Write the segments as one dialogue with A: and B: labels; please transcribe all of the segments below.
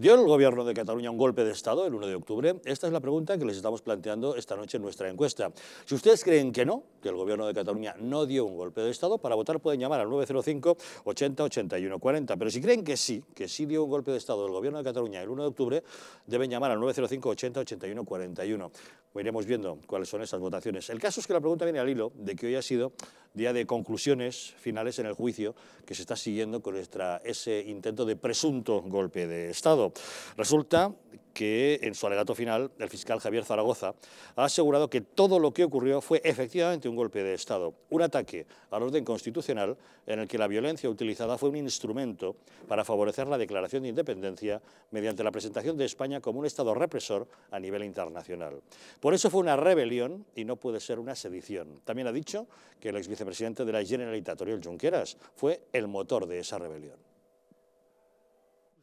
A: ¿Dio el gobierno de Cataluña un golpe de Estado el 1 de octubre? Esta es la pregunta que les estamos planteando esta noche en nuestra encuesta. Si ustedes creen que no, que el gobierno de Cataluña no dio un golpe de Estado, para votar pueden llamar al 905 80 81 40. Pero si creen que sí, que sí dio un golpe de Estado el gobierno de Cataluña el 1 de octubre, deben llamar al 905 80 81 41. Iremos viendo cuáles son esas votaciones. El caso es que la pregunta viene al hilo de que hoy ha sido día de conclusiones finales en el juicio que se está siguiendo con ese intento de presunto golpe de Estado. Resulta que en su alegato final el fiscal Javier Zaragoza ha asegurado que todo lo que ocurrió fue efectivamente un golpe de Estado, un ataque al orden constitucional en el que la violencia utilizada fue un instrumento para favorecer la declaración de independencia mediante la presentación de España como un Estado represor a nivel internacional. Por eso fue una rebelión y no puede ser una sedición. También ha dicho que el ex vicepresidente de la Generalitat, Oriol Junqueras, fue el motor de esa rebelión.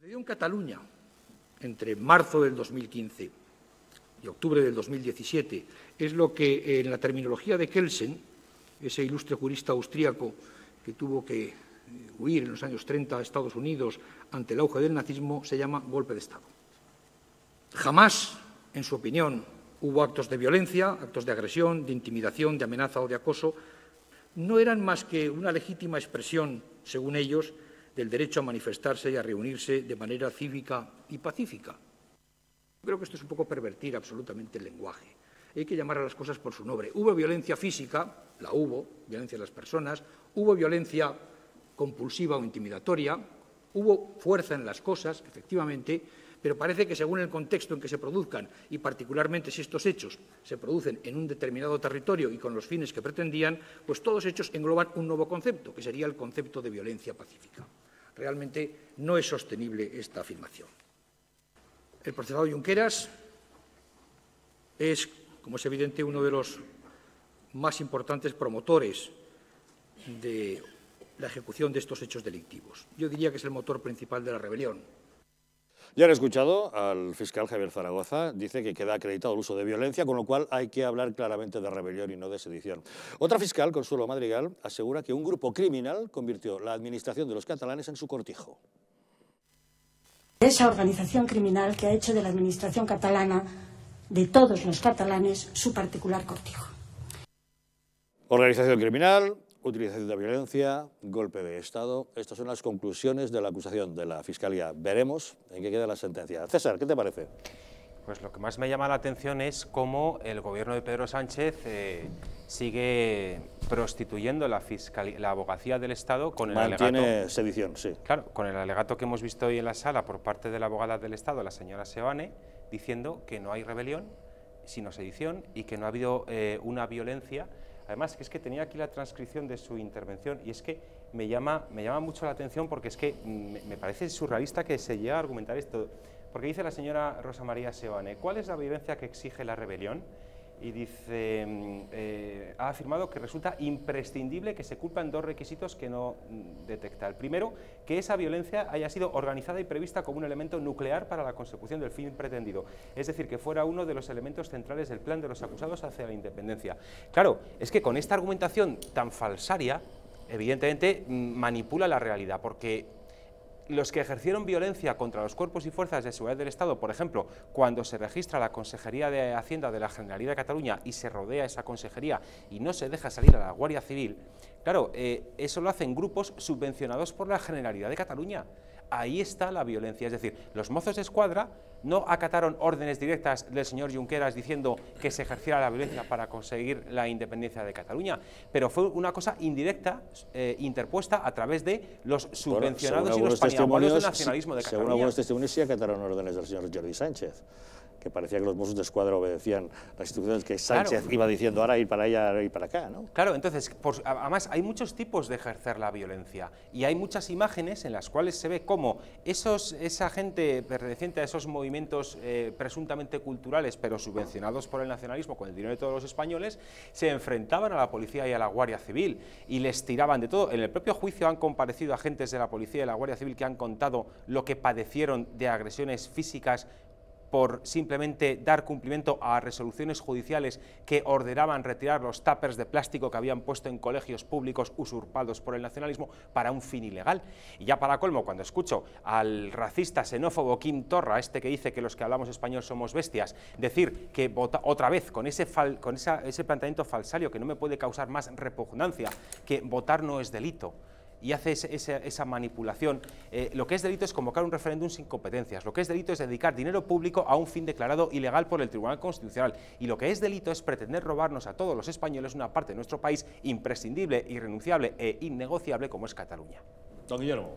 B: En Cataluña entre marzo del 2015 y octubre del 2017 es lo que en la terminología de Kelsen, ese ilustre jurista austríaco que tuvo que eh, huir en los años 30 a Estados Unidos ante el auge del nazismo, se llama golpe de Estado. Jamás, en su opinión, hubo actos de violencia, actos de agresión, de intimidación, de amenaza o de acoso. No eran más que una legítima expresión, según ellos, del derecho a manifestarse y a reunirse de manera cívica y pacífica. Creo que esto es un poco pervertir absolutamente el lenguaje. Hay que llamar a las cosas por su nombre. Hubo violencia física, la hubo, violencia de las personas, hubo violencia compulsiva o intimidatoria, hubo fuerza en las cosas, efectivamente, pero parece que según el contexto en que se produzcan, y particularmente si estos hechos se producen en un determinado territorio y con los fines que pretendían, pues todos hechos engloban un nuevo concepto, que sería el concepto de violencia pacífica. Realmente no es sostenible esta afirmación. El procesado Junqueras es, como es evidente, uno de los más importantes promotores de la ejecución de estos hechos delictivos. Yo diría que es el motor principal de la rebelión.
A: Ya han escuchado al fiscal Javier Zaragoza, dice que queda acreditado el uso de violencia, con lo cual hay que hablar claramente de rebelión y no de sedición. Otra fiscal, Consuelo Madrigal, asegura que un grupo criminal convirtió la administración de los catalanes en su cortijo.
C: Esa organización criminal que ha hecho de la administración catalana, de todos los catalanes, su particular cortijo.
A: Organización criminal, utilización de violencia, golpe de Estado. Estas son las conclusiones de la acusación de la Fiscalía. Veremos en qué queda la sentencia. César, ¿qué te parece?
D: Pues lo que más me llama la atención es cómo el gobierno de Pedro Sánchez eh, sigue prostituyendo la, la abogacía del Estado con el
A: Mantiene sedición, sí.
D: Claro, con el alegato que hemos visto hoy en la sala por parte de la abogada del Estado, la señora Sebane, diciendo que no hay rebelión, sino sedición y que no ha habido eh, una violencia Además, que es que tenía aquí la transcripción de su intervención y es que me llama, me llama mucho la atención porque es que me, parece surrealista que se llegue a argumentar esto. Porque dice la señora Rosa María Sebane, ¿cuál es la violencia que exige la rebelión? Y dice, mm, eh, ha afirmado que resulta imprescindible que se culpan dos requisitos que no mm, detecta. El primero, que esa violencia haya sido organizada y prevista como un elemento nuclear para la consecución del fin pretendido, es decir, que fuera uno de los elementos centrales del plan de los acusados hacia la independencia. Claro, es que con esta argumentación tan falsaria, evidentemente mm, manipula la realidad, porque los que ejercieron violencia contra los cuerpos y fuerzas de seguridad del Estado, por ejemplo, cuando se registra la Consejería de Hacienda de la Generalidad de Cataluña y se rodea esa consejería y no se deja salir a la Guardia Civil, claro, eh, eso lo hacen grupos subvencionados por la Generalidad de Cataluña ahí está la violencia. Es decir, los mozos de escuadra no acataron órdenes directas del señor Junqueras diciendo que se ejerciera la violencia para conseguir la independencia de Cataluña, pero fue una cosa indirecta, eh, interpuesta a través de los subvencionados y los paniaguados del nacionalismo de Cataluña.
A: Según algunos testimonios sí acataron órdenes del señor Jordi Sánchez que parecía que los Mossos de Escuadra obedecían las instituciones que Sánchez iba diciendo ahora ir para allá, ir para acá, ¿no?
D: Claro, entonces, además hay muchos tipos de ejercer la violencia y hay muchas imágenes en las cuales se ve cómo esos, esa gente perteneciente a esos movimientos eh, presuntamente culturales, pero subvencionados por el nacionalismo con el dinero de todos los españoles, se enfrentaban a la policía y a la Guardia Civil y les tiraban de todo. En el propio juicio han comparecido agentes de la policía y de la Guardia Civil que han contado lo que padecieron de agresiones físicas por simplemente dar cumplimiento a resoluciones judiciales que ordenaban retirar los tuppers de plástico que habían puesto en colegios públicos usurpados por el nacionalismo para un fin ilegal. Y ya para colmo, cuando escucho al racista xenófobo Kim Torra, este que dice que los que hablamos español somos bestias, decir que vota otra vez con ese, con ese planteamiento falsario que no me puede causar más repugnancia, que votar no es delito, y hace esa manipulación. Eh, lo que es delito es convocar un referéndum sin competencias, lo que es delito es dedicar dinero público a un fin declarado ilegal por el Tribunal Constitucional y lo que es delito es pretender robarnos a todos los españoles una parte de nuestro país imprescindible, irrenunciable e innegociable como es Cataluña.
A: Don Guillermo.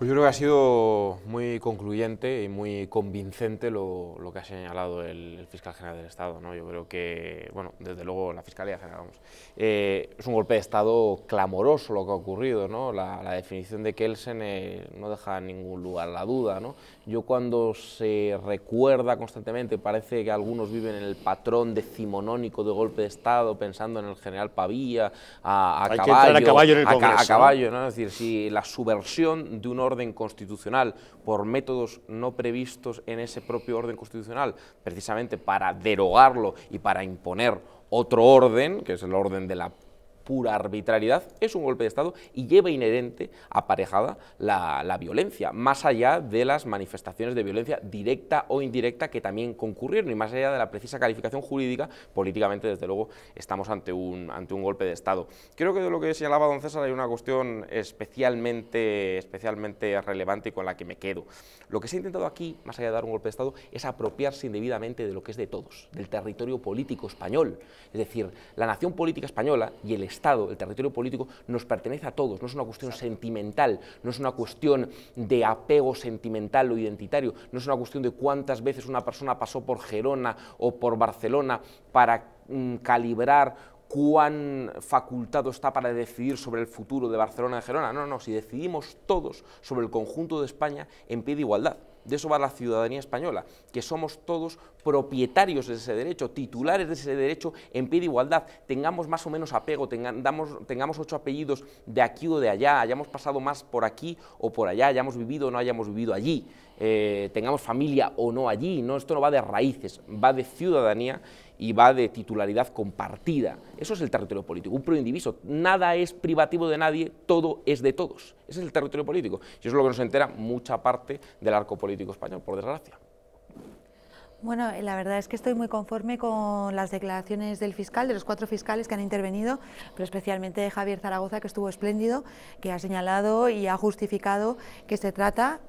E: Pues yo creo que ha sido muy concluyente y muy convincente lo, que ha señalado el, fiscal general del Estado. ¿no? Yo creo que, bueno, desde luego la Fiscalía General, vamos, eh, es un golpe de Estado clamoroso lo que ha ocurrido. ¿no? La, definición de Kelsen eh, no deja ningún lugar a la duda. ¿no? Yo cuando se recuerda constantemente, parece que algunos viven en el patrón decimonónico de golpe de Estado, pensando en el general Pavía, a, caballo,
A: a caballo, en el
E: a, caballo ¿no? es decir, si la subversión de un orden constitucional por métodos no previstos en ese propio orden constitucional, precisamente para derogarlo y para imponer otro orden, que es el orden de la pura arbitrariedad, es un golpe de Estado y lleva inherente, aparejada, la, violencia, más allá de las manifestaciones de violencia directa o indirecta que también concurrieron y más allá de la precisa calificación jurídica, políticamente, desde luego, estamos ante un, ante un golpe de Estado. Creo que de lo que señalaba don César hay una cuestión especialmente, especialmente relevante y con la que me quedo. Lo que se ha intentado aquí, más allá de dar un golpe de Estado, es apropiarse indebidamente de lo que es de todos, del territorio político español. Es decir, la nación política española y el Estado Estado, el territorio político, nos pertenece a todos, no es una cuestión sentimental, no es una cuestión de apego sentimental o identitario, no es una cuestión de cuántas veces una persona pasó por Gerona o por Barcelona para mm, calibrar cuán facultado está para decidir sobre el futuro de Barcelona y de Gerona. No, no, si decidimos todos sobre el conjunto de España en pie de igualdad. De eso va la ciudadanía española, que somos todos propietarios de ese derecho, titulares de ese derecho en pie de igualdad, tengamos más o menos apego, tengamos, tengamos ocho apellidos de aquí o de allá, hayamos pasado más por aquí o por allá, hayamos vivido o no hayamos vivido allí, eh, tengamos familia o no allí, no, esto no va de raíces, va de ciudadanía y va de titularidad compartida. Eso es el territorio político, un proindiviso. Nada es privativo de nadie, todo es de todos. Ese es el territorio político. Y eso es lo que nos entera mucha parte del arco político español, por desgracia.
F: Bueno, la verdad es que estoy muy conforme con las declaraciones del fiscal, de los cuatro fiscales que han intervenido, pero especialmente de Javier Zaragoza, que estuvo espléndido, que ha señalado y ha justificado que se trata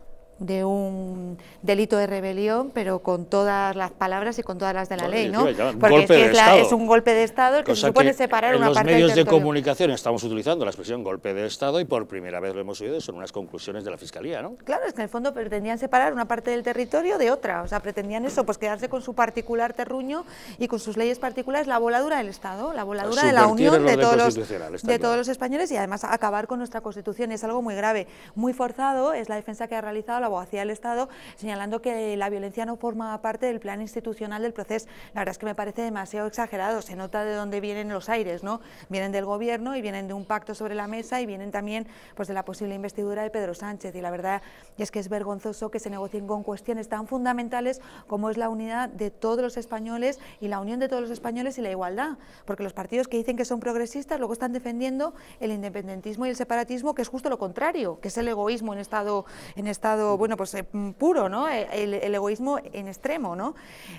F: de un delito de rebelión, pero con todas las palabras y con todas las de la ley, ¿no?
A: Porque
F: es, un golpe de Estado que se supone separar una parte
A: En los medios de comunicación estamos utilizando la expresión golpe de Estado y por primera vez lo hemos oído, son unas conclusiones de la Fiscalía, ¿no?
F: Claro, es que en el fondo pretendían separar una parte del territorio de otra, o sea, pretendían eso, pues quedarse con su particular terruño y con sus leyes particulares, la voladura del Estado, la voladura de la unión de todos, los, de todos los españoles y además acabar con nuestra Constitución. Es algo muy grave, muy forzado, es la defensa que ha realizado la abogacía del Estado, señalando que la violencia no forma parte del plan institucional del proceso. La verdad es que me parece demasiado exagerado, se nota de dónde vienen los aires, ¿no? Vienen del gobierno y vienen de un pacto sobre la mesa y vienen también pues, de la posible investidura de Pedro Sánchez. Y la verdad es que es vergonzoso que se negocien con cuestiones tan fundamentales como es la unidad de todos los españoles y la unión de todos los españoles y la igualdad. Porque los partidos que dicen que son progresistas luego están defendiendo el independentismo y el separatismo, que es justo lo contrario, que es el egoísmo en estado, en estado bueno, pues Mm, puro, ¿no? E, el, egoísmo en extremo. ¿no?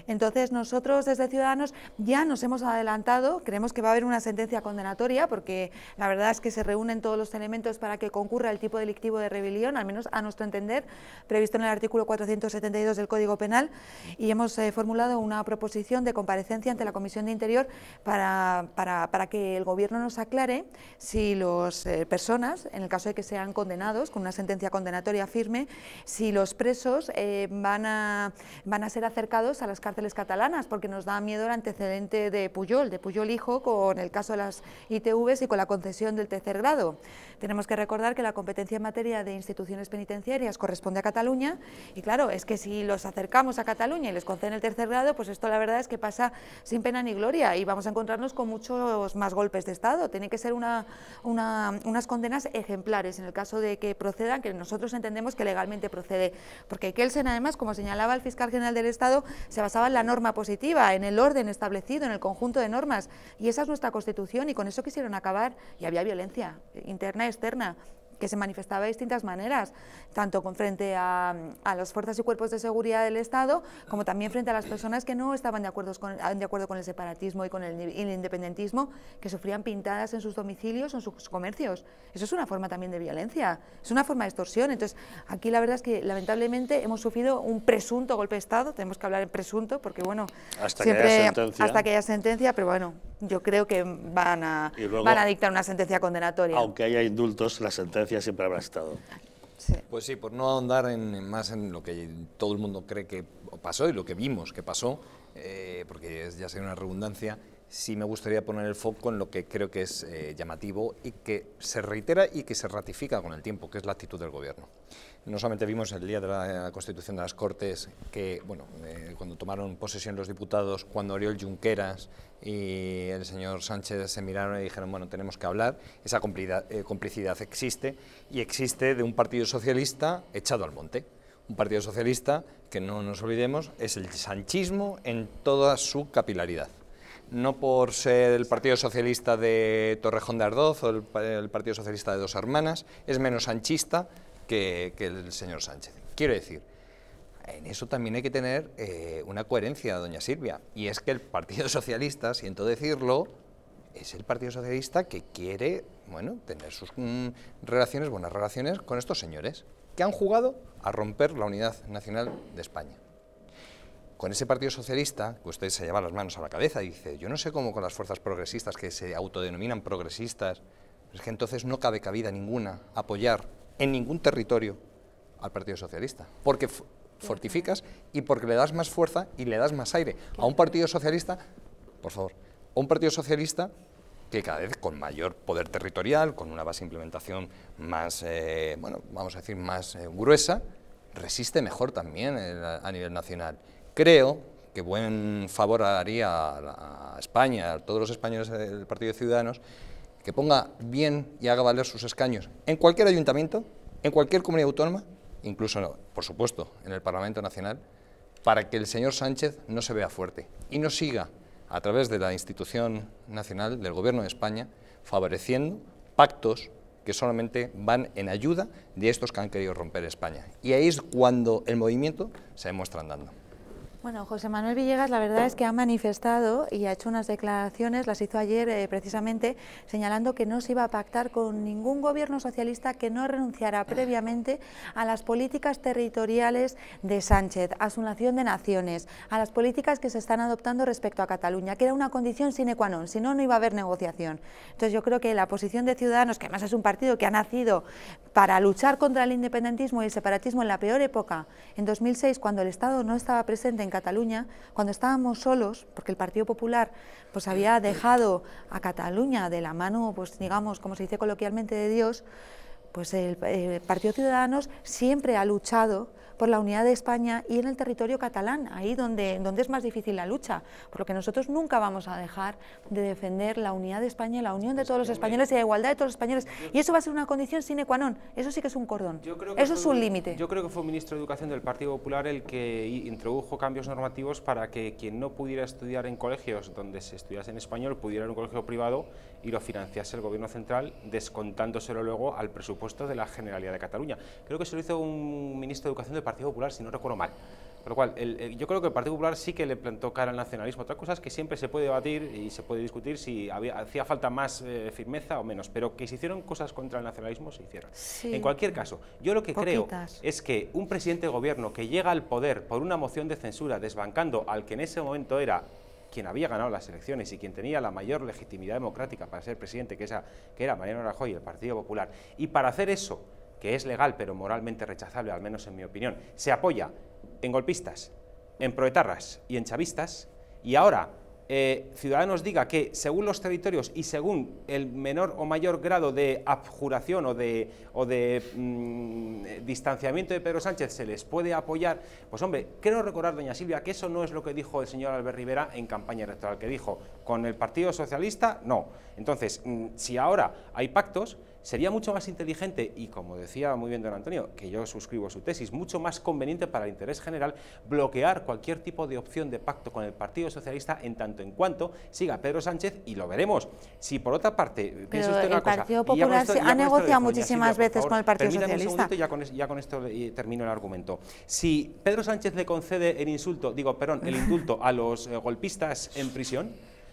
F: Entonces nosotros desde Ciudadanos ya nos hemos adelantado, creemos que va a haber una sentencia condenatoria porque la verdad es que se reúnen todos los elementos para que concurra el tipo delictivo de rebelión, al menos a nuestro entender, previsto en el artículo 472 del Código Penal y hemos eh, formulado una proposición de comparecencia ante la Comisión de Interior para, para, para que el Gobierno nos aclare si las eh, personas, en el caso de que sean condenados con una sentencia condenatoria firme, si los presos eh, van, a, van a ser acercados a las cárceles catalanas, porque nos da miedo el antecedente de Puyol, de Puyol hijo, con el caso de las ITVs y con la concesión del tercer grado. Tenemos que recordar que la competencia en materia de instituciones penitenciarias corresponde a Cataluña, y claro, es que si los acercamos a Cataluña y les conceden el tercer grado, pues esto la verdad es que pasa sin pena ni gloria, y vamos a encontrarnos con muchos más golpes de Estado. Tiene que ser una, unas condenas ejemplares en el caso de que procedan, que nosotros entendemos que legalmente procede. Porque Kelsen, además, como señalaba el fiscal general del Estado, se basaba en la norma positiva, en el orden establecido, en el conjunto de normas. Y esa es nuestra Constitución y con eso quisieron acabar. Y había violencia interna y externa que se manifestaba de distintas maneras, tanto con frente a, las fuerzas y cuerpos de seguridad del Estado, como también frente a las personas que no estaban de acuerdo con, de acuerdo con el separatismo y con el, independentismo, que sufrían pintadas en sus domicilios o en sus comercios. Eso es una forma también de violencia, es una forma de extorsión. Entonces, aquí la verdad es que lamentablemente hemos sufrido un presunto golpe de Estado, tenemos que hablar en presunto, porque bueno,
A: hasta
F: siempre
A: que haya sentencia.
F: hasta que haya sentencia, pero bueno, yo creo que van a, van a dictar una sentencia condenatoria.
A: Aunque haya indultos, la sentencia siempre habrá estado.
G: Pues sí, por no ahondar en, más en lo que todo el mundo cree que pasó y lo que vimos que pasó, eh, porque ya sería una redundancia, sí me gustaría poner el foco en lo que creo que es eh, llamativo y que se reitera y que se ratifica con el tiempo, que es la actitud del Gobierno. No solamente vimos el día de la Constitución de las Cortes que, bueno, eh, cuando tomaron posesión los diputados, cuando Oriol Junqueras y el señor Sánchez se miraron y dijeron, bueno, tenemos que hablar, esa eh, complicidad, existe y existe de un partido socialista echado al monte. Un partido socialista que no nos olvidemos es el sanchismo en toda su capilaridad no por ser el Partido Socialista de Torrejón de Ardoz o el, Partido Socialista de Dos Hermanas, es menos sanchista que, el señor Sánchez. Quiero decir, en eso también hay que tener eh, una coherencia, doña Silvia, y es que el Partido Socialista, siento decirlo, es el Partido Socialista que quiere, bueno, tener sus mm, relaciones, buenas relaciones con estos señores, que han jugado a romper la unidad nacional de España. Con ese Partido Socialista, que usted se lleva las manos a la cabeza y dice, yo no sé cómo con las fuerzas progresistas que se autodenominan progresistas, es que entonces no cabe cabida ninguna apoyar en ningún territorio al Partido Socialista, porque fortificas y porque le das más fuerza y le das más aire a un Partido Socialista, por favor, a un Partido Socialista que cada vez con mayor poder territorial, con una base de implementación más, eh, bueno, vamos a decir, más eh, gruesa, resiste mejor también a nivel nacional. Creo que buen favor haría a, a España, a todos los españoles del Partido de Ciudadanos, que ponga bien y haga valer sus escaños en cualquier ayuntamiento, en cualquier comunidad autónoma, incluso, por supuesto, en el Parlamento Nacional, para que el señor Sánchez no se vea fuerte y no siga, a través de la institución nacional, del Gobierno de España, favoreciendo pactos que solamente van en ayuda de estos que han querido romper España. Y ahí es cuando el movimiento se demuestra andando.
F: Bueno, José Manuel Villegas la verdad es que ha manifestado y ha hecho unas declaraciones, las hizo ayer eh, precisamente, señalando que no se iba a pactar con ningún gobierno socialista que no renunciara previamente a las políticas territoriales de Sánchez, a su nación de naciones, a las políticas que se están adoptando respecto a Cataluña, que era una condición sine qua non, si no, no iba a haber negociación. Entonces yo creo que la posición de Ciudadanos, que además es un partido que ha nacido para luchar contra el independentismo y el separatismo en la peor época, en 2006, cuando el Estado no estaba presente en Cataluña, cuando estábamos solos, porque el Partido Popular pues había dejado a Cataluña de la mano, pues digamos, como se dice coloquialmente, de Dios, pues el, el Partido Ciudadanos siempre ha luchado por la unidad de España y en el territorio catalán, ahí donde, donde es más difícil la lucha, por lo que nosotros nunca vamos a dejar de defender la unidad de España, la unión de todos los españoles y la igualdad de todos los españoles. Y eso va a ser una condición sine qua non, eso sí que es un cordón, eso es un límite.
D: Yo creo que fue el ministro de Educación del Partido Popular el que introdujo cambios normativos para que quien no pudiera estudiar en colegios donde se estudiase en español pudiera a un colegio privado y lo financiase el gobierno central descontándoselo luego al presupuesto de la Generalidad de Cataluña. Creo que se lo hizo un ministro de Educación del Partido Popular, si no recuerdo mal. Por lo cual, yo creo que el Partido Popular sí que le plantó cara al nacionalismo. Otra cosa es que siempre se puede debatir y se puede discutir si había, hacía falta más eh, firmeza o menos, pero que se hicieron cosas contra el nacionalismo, se hicieron. en cualquier caso, yo lo que creo es que un presidente de gobierno que llega al poder por una moción de censura desbancando al que en ese momento era quien había ganado las elecciones y quien tenía la mayor legitimidad democrática para ser presidente, que, esa, que era Mariano Rajoy, y el Partido Popular, y para hacer eso que es legal pero moralmente rechazable, al menos en mi opinión, se apoya en golpistas, en proetarras y en chavistas, y ahora eh, Ciudadanos diga que según los territorios y según el menor o mayor grado de abjuración o de, o de mm, distanciamiento de Pedro Sánchez se les puede apoyar, pues hombre, quiero recordar, doña Silvia, que eso no es lo que dijo el señor Albert Rivera en campaña electoral, que dijo, con el Partido Socialista, no. Entonces, mm, si ahora hay pactos, Sería mucho más inteligente y, como decía muy bien don Antonio, que yo suscribo su tesis, mucho más conveniente para el interés general bloquear cualquier tipo de opción de pacto con el Partido Socialista en tanto en cuanto siga Pedro Sánchez y lo veremos. Si por otra parte,
F: Pero usted el Partido Popular ha negociado muchísimas veces con el Partido Socialista.
D: Un ya, con, ya con esto termino el argumento. Si Pedro Sánchez le concede el insulto, digo, perdón, el indulto a los eh, golpistas en prisión,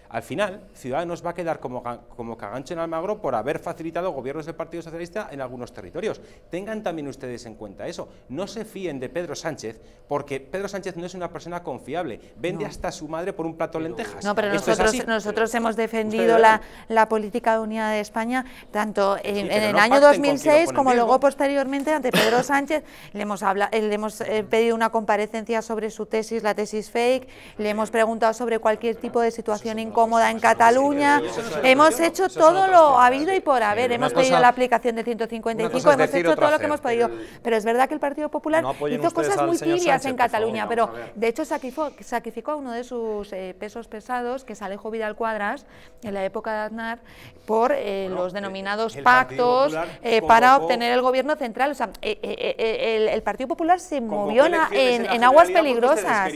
D: al final, Ciudadanos va a quedar como, como cagancho en Almagro por haber facilitado gobiernos del Partido Socialista en algunos territorios. Tengan también ustedes en cuenta eso. No se fíen de Pedro Sánchez, porque Pedro Sánchez no es una persona confiable. Vende hasta a su madre por un plato de lentejas.
F: No, pero nosotros, nosotros hemos defendido la, la, política de unidad de España, tanto en, el año 2006 como luego posteriormente ante Pedro Sánchez. Le hemos, habla, le hemos eh, pedido una comparecencia sobre su tesis, la tesis fake, le hemos preguntado sobre cualquier tipo de situación incómoda cómoda en Cataluña. Hemos hecho todo lo habido y por haber. Hemos pedido la aplicación de 155, hemos hecho todo lo que hemos podido. Pero es verdad que el Partido Popular hizo cosas muy tibias en Cataluña, pero de hecho sacrificó, a uno de sus eh, pesos pesados, que es Alejo Vidal Cuadras, en la época de Aznar, por eh, los denominados pactos eh, para obtener el gobierno central. O sea, el, Partido Popular se movió en, aguas peligrosas.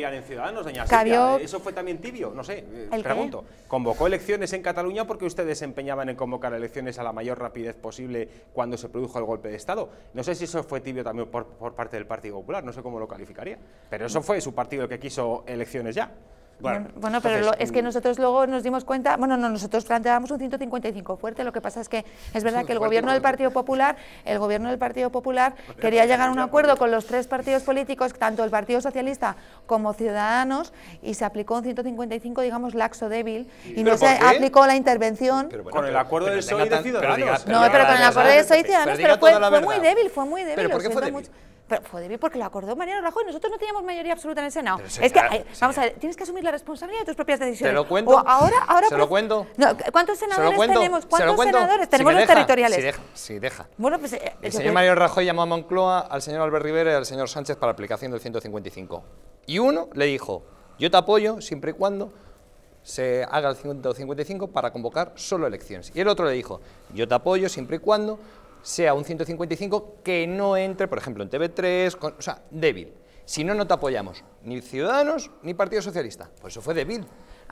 D: Eso fue también tibio, no sé, pregunto convocó elecciones en Cataluña porque ustedes se empeñaban en convocar elecciones a la mayor rapidez posible cuando se produjo el golpe de Estado. No sé si eso fue tibio también por, parte del Partido Popular, no sé cómo lo calificaría, pero eso fue su partido el que quiso elecciones ya.
F: Bueno, pero es que nosotros luego nos dimos cuenta, bueno, no, nosotros planteábamos un 155 fuerte, lo que pasa es que es verdad que el gobierno del Partido Popular, el gobierno del Partido Popular quería llegar a un acuerdo con los tres partidos políticos, tanto el Partido Socialista como Ciudadanos, y se aplicó un 155, digamos, laxo débil, y no se aplicó la intervención.
D: con el acuerdo del PSOE y de Ciudadanos.
F: No, pero con el acuerdo del PSOE y Ciudadanos, pero fue, muy débil, fue muy débil. ¿Pero por qué fue débil? Pero fue débil porque lo acordó Mariano Rajoy. Nosotros no teníamos mayoría absoluta en el Senado. es que, vamos a ver, tienes que asumir la responsabilidad de tus propias decisiones.
G: ¿Te lo cuento?
F: ahora, ahora
G: ¿Se lo cuento?
F: ¿Cuántos senadores tenemos? ¿Cuántos senadores? Tenemos los territoriales.
G: Si deja, si deja.
F: Bueno, pues,
G: eh, el señor Mariano Rajoy llamó a Moncloa, al señor Albert Rivera y al señor Sánchez para la aplicación del 155. Y uno le dijo, yo te apoyo siempre y cuando se haga el 155 para convocar solo elecciones. Y el otro le dijo, yo te apoyo siempre y cuando sea un 155 que no entre, por ejemplo, en TV3, o sea, débil. Si no, no te apoyamos, ni Ciudadanos ni Partido Socialista. Pues eso fue débil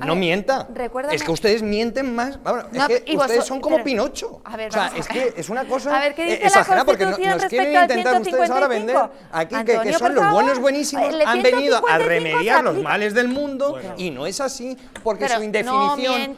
G: no mienta. Es que ustedes mienten más. es que ustedes son como Pinocho. o sea, es que es una cosa a ver, ¿qué dice exagerada porque nos quieren intentar ustedes ahora vender aquí que, son los buenos buenísimos, han venido a remediar los males del mundo y no es así porque su indefinición,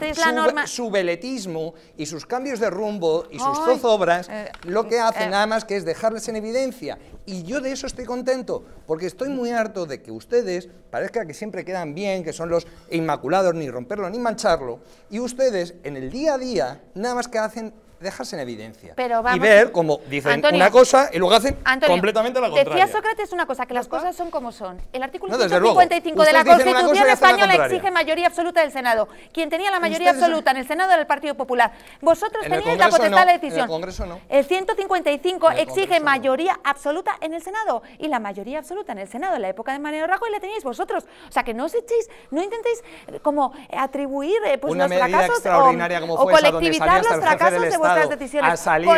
G: su, veletismo y sus cambios de rumbo y sus zozobras eh, lo que hacen eh. nada más que es dejarles en evidencia. Y yo de eso estoy contento porque estoy muy harto de que ustedes parezca que siempre quedan bien, que son los inmaculados, ni romperlo ni mancharlo, y ustedes en el día a día nada más que hacen dejarse en evidencia y ver cómo dicen una cosa y luego hacen completamente la contraria.
F: Decía Sócrates una cosa, que las cosas son como son. El artículo 155 de la Constitución española exige mayoría absoluta del Senado. Quien tenía la mayoría absoluta en el Senado era el Partido Popular. Vosotros teníais la potestad de la decisión.
G: el Congreso no.
F: El 155 exige mayoría absoluta en el Senado y la mayoría absoluta en el Senado en la época de Mariano Rajoy la teníais vosotros. O sea, que no os echéis, no intentéis eh, como atribuir eh, pues, los fracasos o, o colectivizar los fracasos de vuestros decisiones.
G: A salir,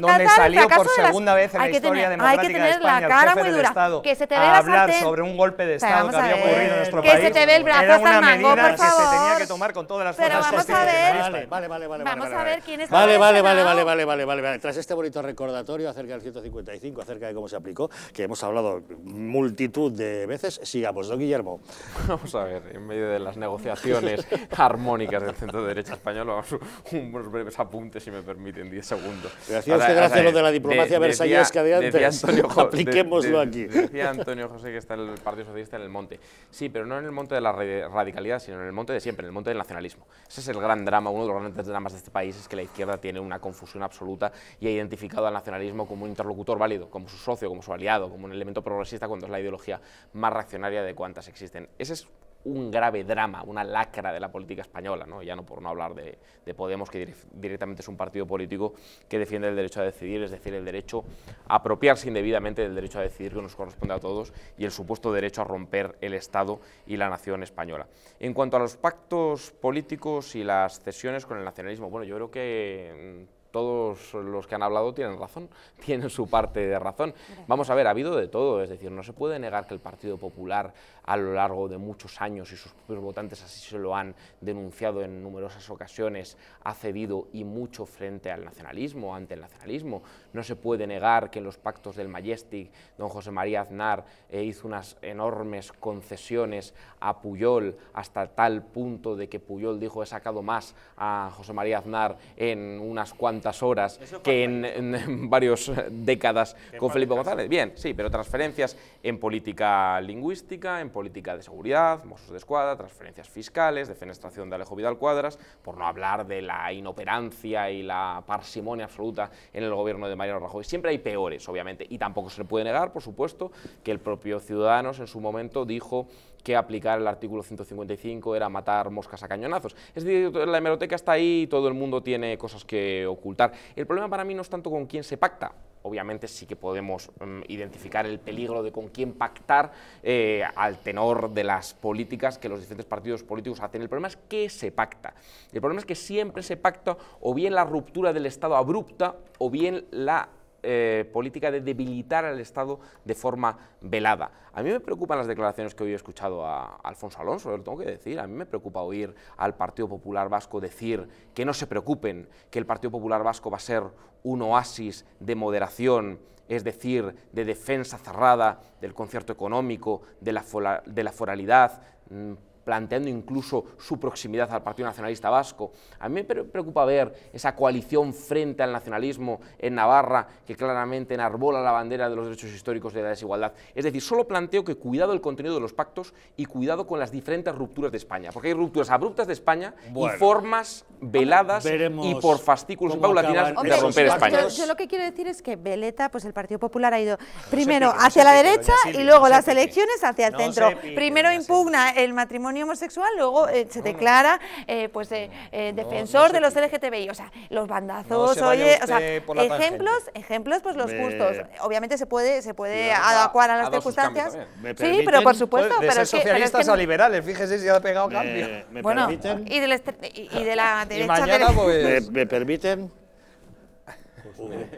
G: donde salió por segunda vez en la historia democrática hay que tener de España, la cara muy dura. Estado, que se te ve a hablar sobre un golpe de Estado que había ocurrido en nuestro
F: país. Que se te ve el brazo
G: Era una
F: mango,
G: medida que se tenía que tomar con todas las fuerzas
F: vamos a
A: ver, vale, vale, vale,
F: vamos a ver quién es
A: Vale, vale, vale, vale, vale, vale, vale, vale. Tras este bonito recordatorio acerca del 155, acerca de cómo se aplicó, que hemos hablado multitud de veces, sigamos, don Guillermo.
E: Vamos a ver, en medio de las negociaciones armónicas del centro de derecha español, vamos unos breves apuntes, si me permiten, 10 segundos.
A: Decía usted gracias a lo de la diplomacia versallesca de antes. Antonio, Apliquémoslo aquí.
E: Decía Antonio José que está el Partido Socialista en el monte. Sí, pero no en el monte de la radicalidad, sino en el monte de siempre, en el monte del nacionalismo. Ese es el gran drama, uno de los grandes dramas de este país, es que la izquierda tiene una confusión absoluta y ha identificado al nacionalismo como un interlocutor válido, como su socio, como su aliado, como un elemento progresista cuando es la ideología más reaccionaria de cuantas existen. Ese es un grave drama, una lacra de la política española, ¿no? ya no por no hablar de, Podemos, que directamente es un partido político que defiende el derecho a decidir, es decir, el derecho a apropiarse indebidamente del derecho a decidir que nos corresponde a todos y el supuesto derecho a romper el Estado y la nación española. En cuanto a los pactos políticos y las cesiones con el nacionalismo, bueno, yo creo que todos los que han hablado tienen razón, tienen su parte de razón. Vamos a ver, ha habido de todo, es decir, no se puede negar que el Partido Popular a lo largo de muchos años, y sus propios votantes así se lo han denunciado en numerosas ocasiones, ha cedido y mucho frente al nacionalismo, ante el nacionalismo. No se puede negar que en los pactos del Majestic, don José María Aznar eh, hizo unas enormes concesiones a Puyol hasta tal punto de que Puyol dijo he sacado más a José María Aznar en unas cuantas horas que en, en, varias décadas con Felipe González. Bien, sí, pero transferencias en política lingüística, en política de seguridad, Mossos de Escuadra, transferencias fiscales, defenestración de Alejo Vidal Cuadras, por no hablar de la inoperancia y la parsimonia absoluta en el gobierno de Mariano Rajoy. Siempre hay peores, obviamente, y tampoco se le puede negar, por supuesto, que el propio Ciudadanos en su momento dijo que aplicar el artículo 155 era matar moscas a cañonazos. Es decir, la hemeroteca está ahí y todo el mundo tiene cosas que ocultar. El problema para mí no es tanto con quién se pacta, obviamente sí que podemos um, identificar el peligro de con quién pactar eh, al tenor de las políticas que los diferentes partidos políticos hacen. El problema es que se pacta. El problema es que siempre se pacta o bien la ruptura del Estado abrupta o bien la eh, política de debilitar al Estado de forma velada. A mí me preocupan las declaraciones que hoy he escuchado a Alfonso Alonso, lo tengo que decir, a mí me preocupa oír al Partido Popular Vasco decir que no se preocupen, que el Partido Popular Vasco va a ser un oasis de moderación, es decir, de defensa cerrada del concierto económico, de la, de la foralidad, mm, planteando incluso su proximidad al Partido Nacionalista Vasco. A mí me preocupa ver esa coalición frente al nacionalismo en Navarra que claramente enarbola la bandera de los derechos históricos de la desigualdad. Es decir, solo planteo que cuidado el contenido de los pactos y cuidado con las diferentes rupturas de España, porque hay rupturas abruptas de España y formas veladas y por fascículos paulatinas de romper España.
F: Yo, lo que quiero decir es que Veleta, pues el Partido Popular ha ido primero hacia la derecha y luego las elecciones hacia el centro. primero impugna el matrimonio homosexual, luego eh, se declara eh, pues eh, defensor de los LGTBI, o sea, los bandazos, oye, o sea, ejemplos, ejemplos pues los justos. Obviamente se puede se puede adecuar a las circunstancias. Sí, pero por supuesto,
G: de
F: pero
G: ser socialistas a liberales, fíjese si ha pegado cambio.
A: ¿Me
F: bueno,
A: permiten?
F: y de, la, y de la derecha
G: mañana, pues...
A: ¿Me, me permiten?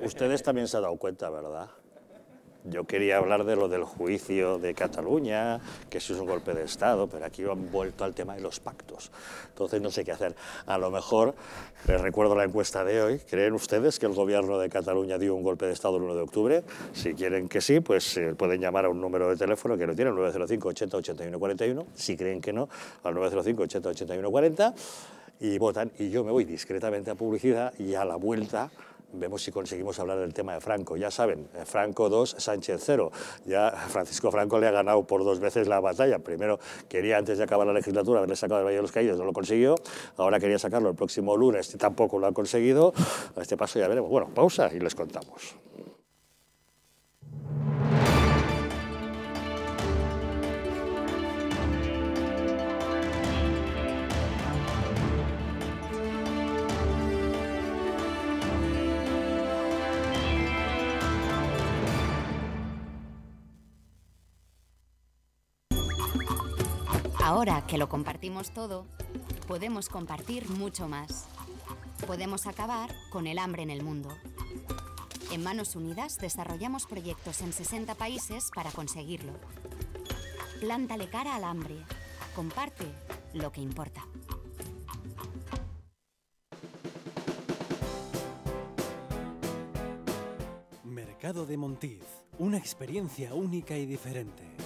A: Ustedes también se han dado cuenta, ¿verdad? Yo quería hablar de lo del juicio de Cataluña, que es un golpe de Estado, pero aquí han vuelto al tema de los pactos. Entonces no sé qué hacer. A lo mejor, les recuerdo la encuesta de hoy, ¿creen ustedes que el gobierno de Cataluña dio un golpe de Estado el 1 de octubre? Si quieren que sí, pues eh, pueden llamar a un número de teléfono que no tienen, 905 80 81 41. Si creen que no, al 905 80 81 40 y votan. Y yo me voy discretamente a publicidad y a la vuelta vemos si conseguimos hablar del tema de Franco. Ya saben, eh, Franco 2, Sánchez 0. Ya Francisco Franco le ha ganado por dos veces la batalla. Primero quería, antes de acabar la legislatura, haberle sacado el Valle de los Caídos, no lo consiguió. Ahora quería sacarlo el próximo lunes, tampoco lo ha conseguido. A este paso ya veremos. Bueno, pausa y les contamos.
H: Ahora que lo compartimos todo, podemos compartir mucho más. Podemos acabar con el hambre en el mundo. En Manos Unidas desarrollamos proyectos en 60 países para conseguirlo. Plántale cara al hambre. Comparte lo que importa.
I: Mercado de Montiz. Una experiencia única y diferente.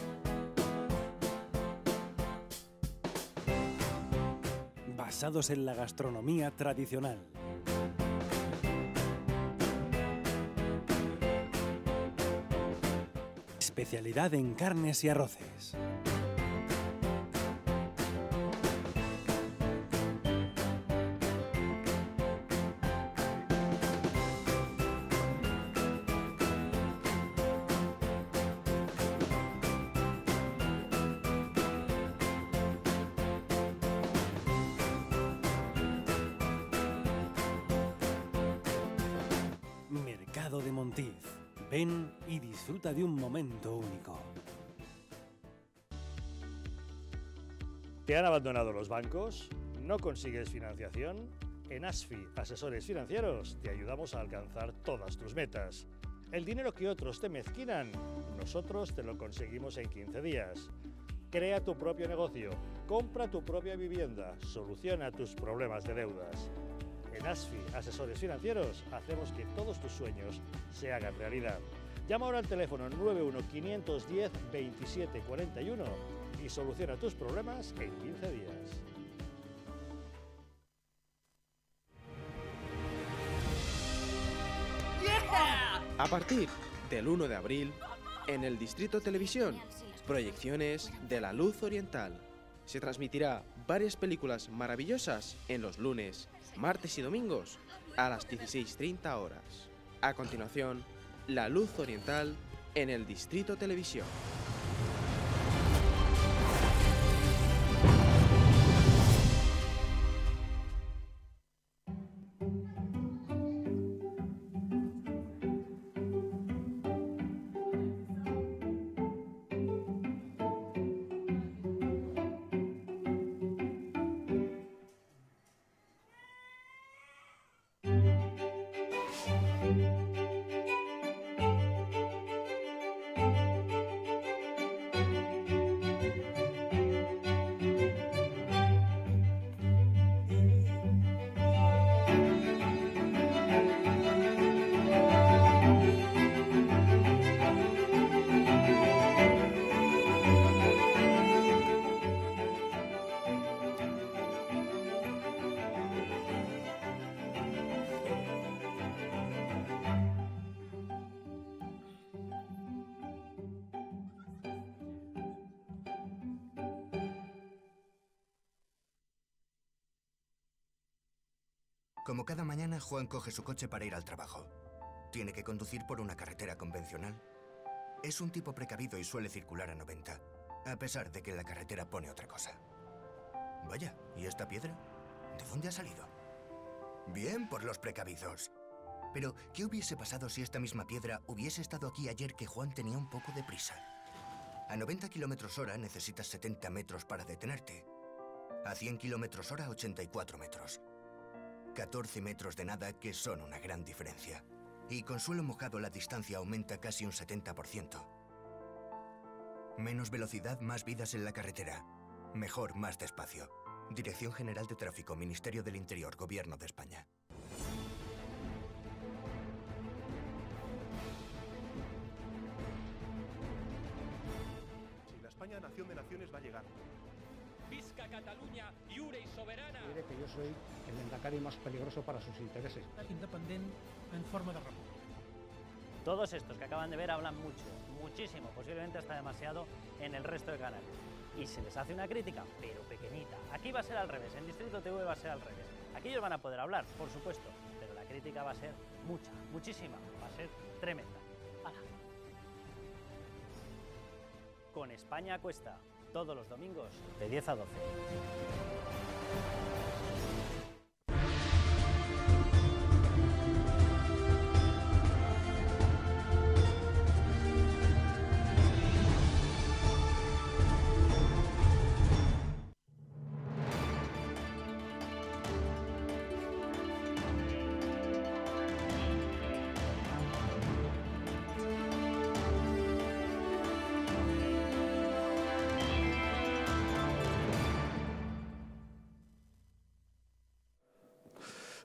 I: En la gastronomía tradicional. Especialidad en carnes y arroces.
A: ¿Te han abandonado los bancos? ¿No consigues financiación? En ASFI, Asesores Financieros, te ayudamos a alcanzar todas tus metas. El dinero que otros te mezquinan, nosotros te lo conseguimos en 15 días. Crea tu propio negocio, compra tu propia vivienda, soluciona tus problemas de deudas. En ASFI, Asesores Financieros, hacemos que todos tus sueños se hagan realidad. Llama ahora al teléfono 91-510-2741 y soluciona tus problemas en 15 días.
J: A partir del 1 de abril, en el Distrito Televisión, proyecciones de la luz oriental. Se transmitirá varias películas maravillosas en los lunes, martes y domingos a las 16.30 horas. A continuación, la luz oriental en el Distrito Televisión.
K: Juan coge su coche para ir al trabajo. Tiene que conducir por una carretera convencional. Es un tipo precavido y suele circular a 90, a pesar de que la carretera pone otra cosa. Vaya, ¿y esta piedra? ¿De dónde ha salido? Bien por los precavidos. Pero, ¿qué hubiese pasado si esta misma piedra hubiese estado aquí ayer que Juan tenía un poco de prisa? A 90 kilómetros hora necesitas 70 metros para detenerte. A 100 kilómetros hora, 84 metros. 14 metros de nada que son una gran diferencia. Y con suelo mojado la distancia aumenta casi un 70%. Menos velocidad, más vidas en la carretera. Mejor, más despacio. Dirección General de Tráfico, Ministerio del Interior, Gobierno de España.
L: Si la España nación de naciones va a llegar.
M: Visca Cataluña, lliure y soberana.
B: Diré que yo soy el endacari más peligroso para sus intereses.
N: Independent en forma de república.
O: Todos estos que acaban de ver hablan mucho, muchísimo, posiblemente hasta demasiado en el resto de canales. Y se les hace una crítica, pero pequeñita. Aquí va a ser al revés, en Distrito TV va a ser al revés. Aquí ellos van a poder hablar, por supuesto, pero la crítica va a ser mucha, muchísima, va a ser tremenda. ¡Hala! Con España cuesta, todos los domingos de 10 a 12. あ。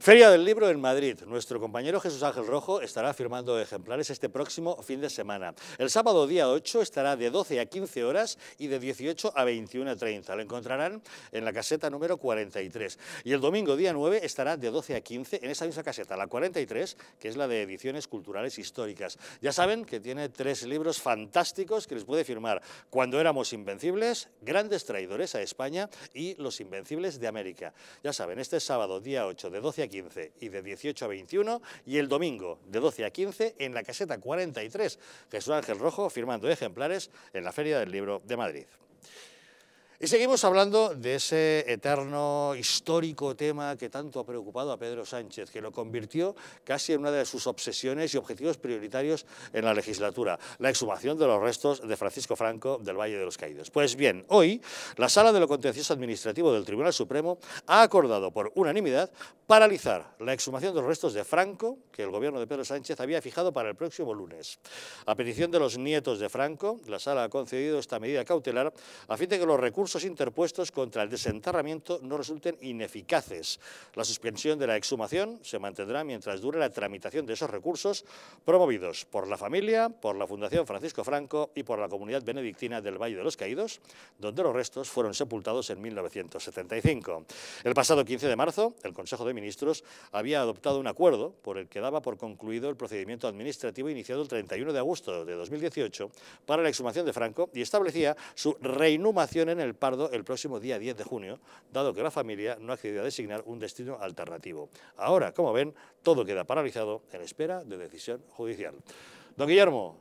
A: Feria del Libro en Madrid. Nuestro compañero Jesús Ángel Rojo estará firmando ejemplares este próximo fin de semana. El sábado día 8 estará de 12 a 15 horas y de 18 a 21 a 30. Lo encontrarán en la caseta número 43. Y el domingo día 9 estará de 12 a 15 en esa misma caseta, la 43, que es la de ediciones culturales históricas. Ya saben que tiene tres libros fantásticos que les puede firmar. Cuando éramos invencibles, Grandes traidores a España y Los invencibles de América. Ya saben, este sábado día 8 de 12 a 15 y de 18 a 21 y el domingo de 12 a 15 en la caseta 43 Jesús Ángel Rojo firmando ejemplares en la Feria del Libro de Madrid. Y seguimos hablando de ese eterno, histórico tema que tanto ha preocupado a Pedro Sánchez, que lo convirtió casi en una de sus obsesiones y objetivos prioritarios en la legislatura, la exhumación de los restos de Francisco Franco del Valle de los Caídos. Pues bien, hoy la Sala de lo Contencioso Administrativo del Tribunal Supremo ha acordado por unanimidad paralizar la exhumación de los restos de Franco, que el gobierno de Pedro Sánchez había fijado para el próximo lunes. A petición de los nietos de Franco, la Sala ha concedido esta medida cautelar a fin de que los recursos interpuestos contra el desenterramiento no resulten ineficaces. La suspensión de la exhumación se mantendrá mientras dure la tramitación de esos recursos promovidos por la familia, por la Fundación Francisco Franco y por la comunidad benedictina del Valle de los Caídos, donde los restos fueron sepultados en 1975. El pasado 15 de marzo, el Consejo de Ministros había adoptado un acuerdo por el que daba por concluido el procedimiento administrativo iniciado el 31 de agosto de 2018 para la exhumación de Franco y establecía su reinhumación en el Pardo el próximo día 10 de junio, dado que la familia no accedió a designar un destino alternativo. Ahora, como ven, todo queda paralizado en espera de decisión judicial. Don Guillermo,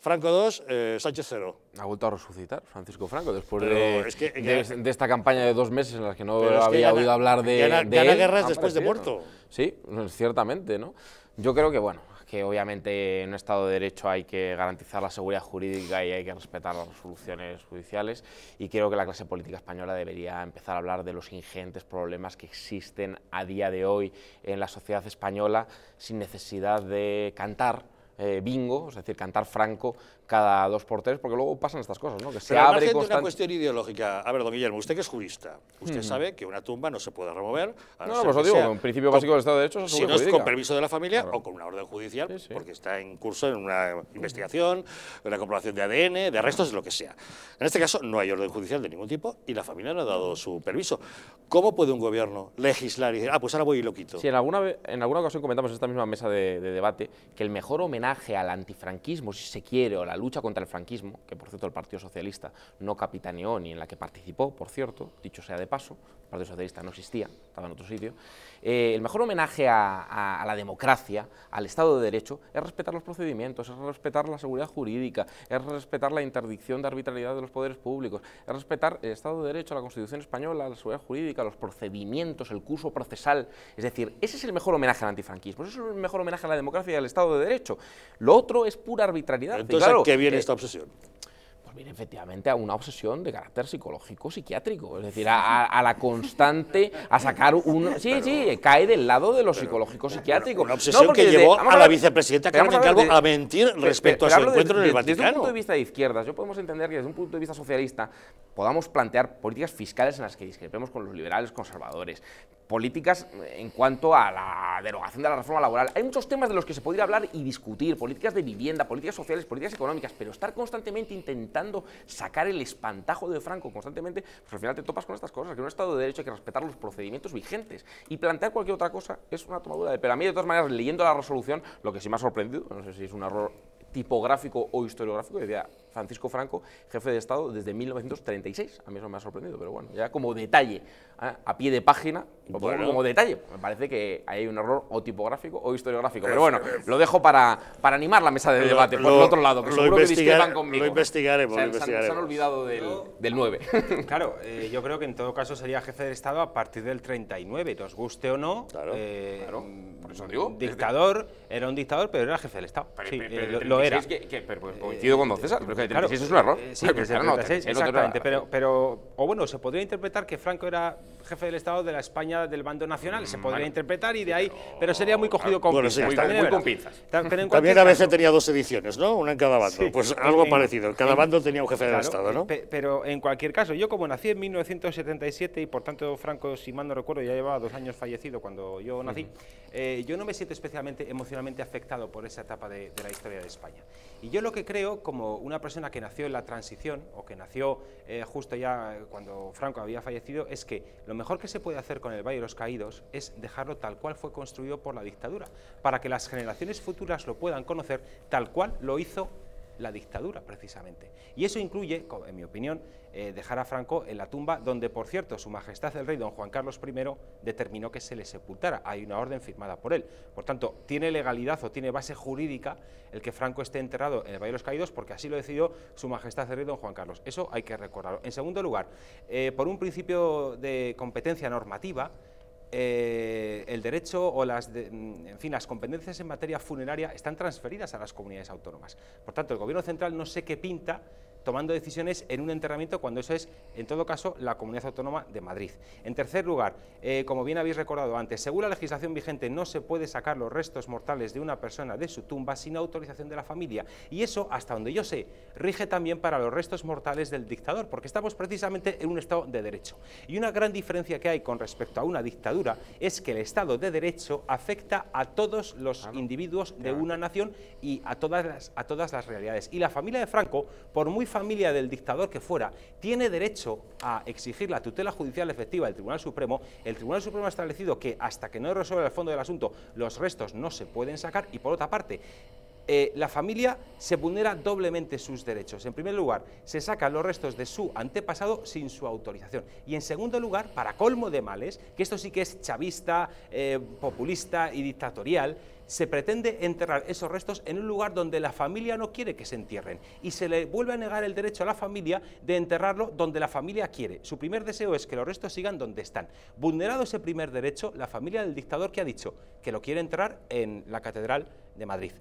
A: Franco 2, eh, Sánchez 0.
E: Ha vuelto a resucitar Francisco Franco después de, de, esta campaña de dos meses en la que no había oído hablar de.
A: Gana,
E: de
A: guerras después de muerto.
E: Sí, ciertamente, ¿no? Yo creo que, bueno, que obviamente en un Estado de Derecho hay que garantizar la seguridad jurídica y hay que respetar las resoluciones judiciales y creo que la clase política española debería empezar a hablar de los ingentes problemas que existen a día de hoy en la sociedad española sin necesidad de cantar eh, bingo, es decir, cantar franco cada dos por tres, porque luego pasan estas cosas, ¿no?
A: Que se abre de una cuestión ideológica. A ver, don Guillermo, usted que es jurista, usted sabe que una tumba no se puede remover.
E: no, pues lo digo, un principio básico del Estado de Derecho
A: Si no es con permiso de la familia o con una orden judicial, porque está en curso en una investigación, una comprobación de ADN, de arrestos, lo que sea. En este caso no hay orden judicial de ningún tipo y la familia no ha dado su permiso. ¿Cómo puede un gobierno legislar y decir, ah, pues ahora voy y lo quito?
E: Sí, en alguna, en alguna ocasión comentamos en esta misma mesa de, de debate que el mejor homenaje al antifranquismo, si se quiere, o la lucha contra el franquismo, que por cierto el Partido Socialista no capitaneó ni en la que participó, por cierto, dicho sea de paso, el Partido Socialista no existía, estaba en otro sitio, eh, el mejor homenaje a, la democracia, al Estado de Derecho, es respetar los procedimientos, es respetar la seguridad jurídica, es respetar la interdicción de arbitrariedad de los poderes públicos, es respetar el Estado de Derecho, la Constitución española, la seguridad jurídica, los procedimientos, el curso procesal. Es decir, ese es el mejor homenaje al antifranquismo, ese es el mejor homenaje a la democracia y al Estado de Derecho. Lo otro es pura arbitrariedad.
A: Entonces, ¿qué viene esta obsesión?
E: Pues viene efectivamente a una obsesión de carácter psicológico, psiquiátrico, es decir, a, la constante, a sacar un... Sí, sí, cae del lado de lo psicológico psiquiátrico.
A: Una obsesión que llevó a, la vicepresidenta Carmen Calvo a mentir respecto a su encuentro en el Vaticano.
E: Desde un punto de vista de izquierdas, yo podemos entender que desde un punto de vista socialista podamos plantear políticas fiscales en las que discrepemos con los liberales conservadores, políticas en cuanto a la derogación de la reforma laboral. Hay muchos temas de los que se podría hablar y discutir, políticas de vivienda, políticas sociales, políticas económicas, pero estar constantemente intentando sacar el espantajo de Franco constantemente, pues al final te topas con estas cosas, que en un Estado de Derecho hay que respetar los procedimientos vigentes y plantear cualquier otra cosa es una tomadura de pelo. A mí, de todas maneras, leyendo la resolución, lo que sí me ha sorprendido, no sé si es un error tipográfico o historiográfico, decía Francisco Franco, jefe de Estado desde 1936. A mí eso me ha sorprendido, pero bueno, ya como detalle, ¿eh? a pie de página, como detalle. Me parece que hay un error o tipográfico o historiográfico. Pero bueno, lo dejo para, para animar la mesa de debate por el otro lado, que seguro que discrepan conmigo.
A: Lo investigaremos,
E: se,
A: lo investigaremos.
E: Se, han olvidado del, del 9.
D: claro, eh, yo creo que en todo caso sería jefe de Estado a partir del 39, nos guste o no.
E: Claro, eh, claro. por eso digo.
D: Dictador, era un dictador, pero era jefe del Estado. sí, lo, era.
E: Que, pero pues, coincido con don César, pero claro, es un error.
D: sí, exactamente, pero, pero, o bueno, se podría interpretar que Franco era jefe del Estado de la España del bando nacional, se podría interpretar y de ahí, pero sería muy cogido con pinzas.
E: Muy, también, muy con pinzas.
A: También a veces tenía dos ediciones, ¿no? Una en cada bando, pues algo parecido, cada bando tenía un jefe del Estado, ¿no?
D: pero en cualquier caso, yo como nací en 1977 y por tanto Franco, si mal no recuerdo, ya llevaba dos años fallecido cuando yo nací, eh, yo no me siento especialmente emocionalmente afectado por esa etapa de, de la historia de España. Y yo lo que creo, como una persona que nació en la transición, o que nació eh, justo ya cuando Franco había fallecido, es que lo mejor que se puede hacer con el Valle de los Caídos es dejarlo tal cual fue construido por la dictadura, para que las generaciones futuras lo puedan conocer tal cual lo hizo la dictadura, precisamente. Y eso incluye, en mi opinión, eh, dejar a Franco en la tumba donde, por cierto, su majestad el rey don Juan Carlos I determinó que se le sepultara. Hay una orden firmada por él. Por tanto, tiene legalidad o tiene base jurídica el que Franco esté enterrado en el Valle de los Caídos porque así lo decidió su majestad el rey don Juan Carlos. Eso hay que recordarlo. En segundo lugar, eh, por un principio de competencia normativa, eh, el derecho o las, mm, en fin, las competencias en materia funeraria están transferidas a las comunidades autónomas. Por tanto, el Gobierno central no sé qué pinta tomando decisiones en un enterramiento cuando eso es, en todo caso, la Comunidad Autónoma de Madrid. En tercer lugar, eh, como bien habéis recordado antes, según la legislación vigente no se puede sacar los restos mortales de una persona de su tumba sin autorización de la familia y eso, hasta donde yo sé, rige también para los restos mortales del dictador, porque estamos precisamente en un Estado de Derecho. Y una gran diferencia que hay con respecto a una dictadura es que el Estado de Derecho afecta a todos los individuos de una nación y a todas, las, a todas las realidades. Y la familia de Franco, por muy familia del dictador que fuera tiene derecho a exigir la tutela judicial efectiva del Tribunal Supremo, el Tribunal Supremo ha establecido que hasta que no resuelva el fondo del asunto los restos no se pueden sacar y por otra parte eh, la familia se vulnera doblemente sus derechos. En primer lugar, se sacan los restos de su antepasado sin su autorización. Y en segundo lugar, para colmo de males, que esto sí que es chavista, eh, populista y dictatorial, se pretende enterrar esos restos en un lugar donde la familia no quiere que se entierren y se le vuelve a negar el derecho a la familia de enterrarlo donde la familia quiere. Su primer deseo es que los restos sigan donde están. Vulnerado ese primer derecho, la familia del dictador que ha dicho que lo quiere enterrar en la Catedral de Madrid.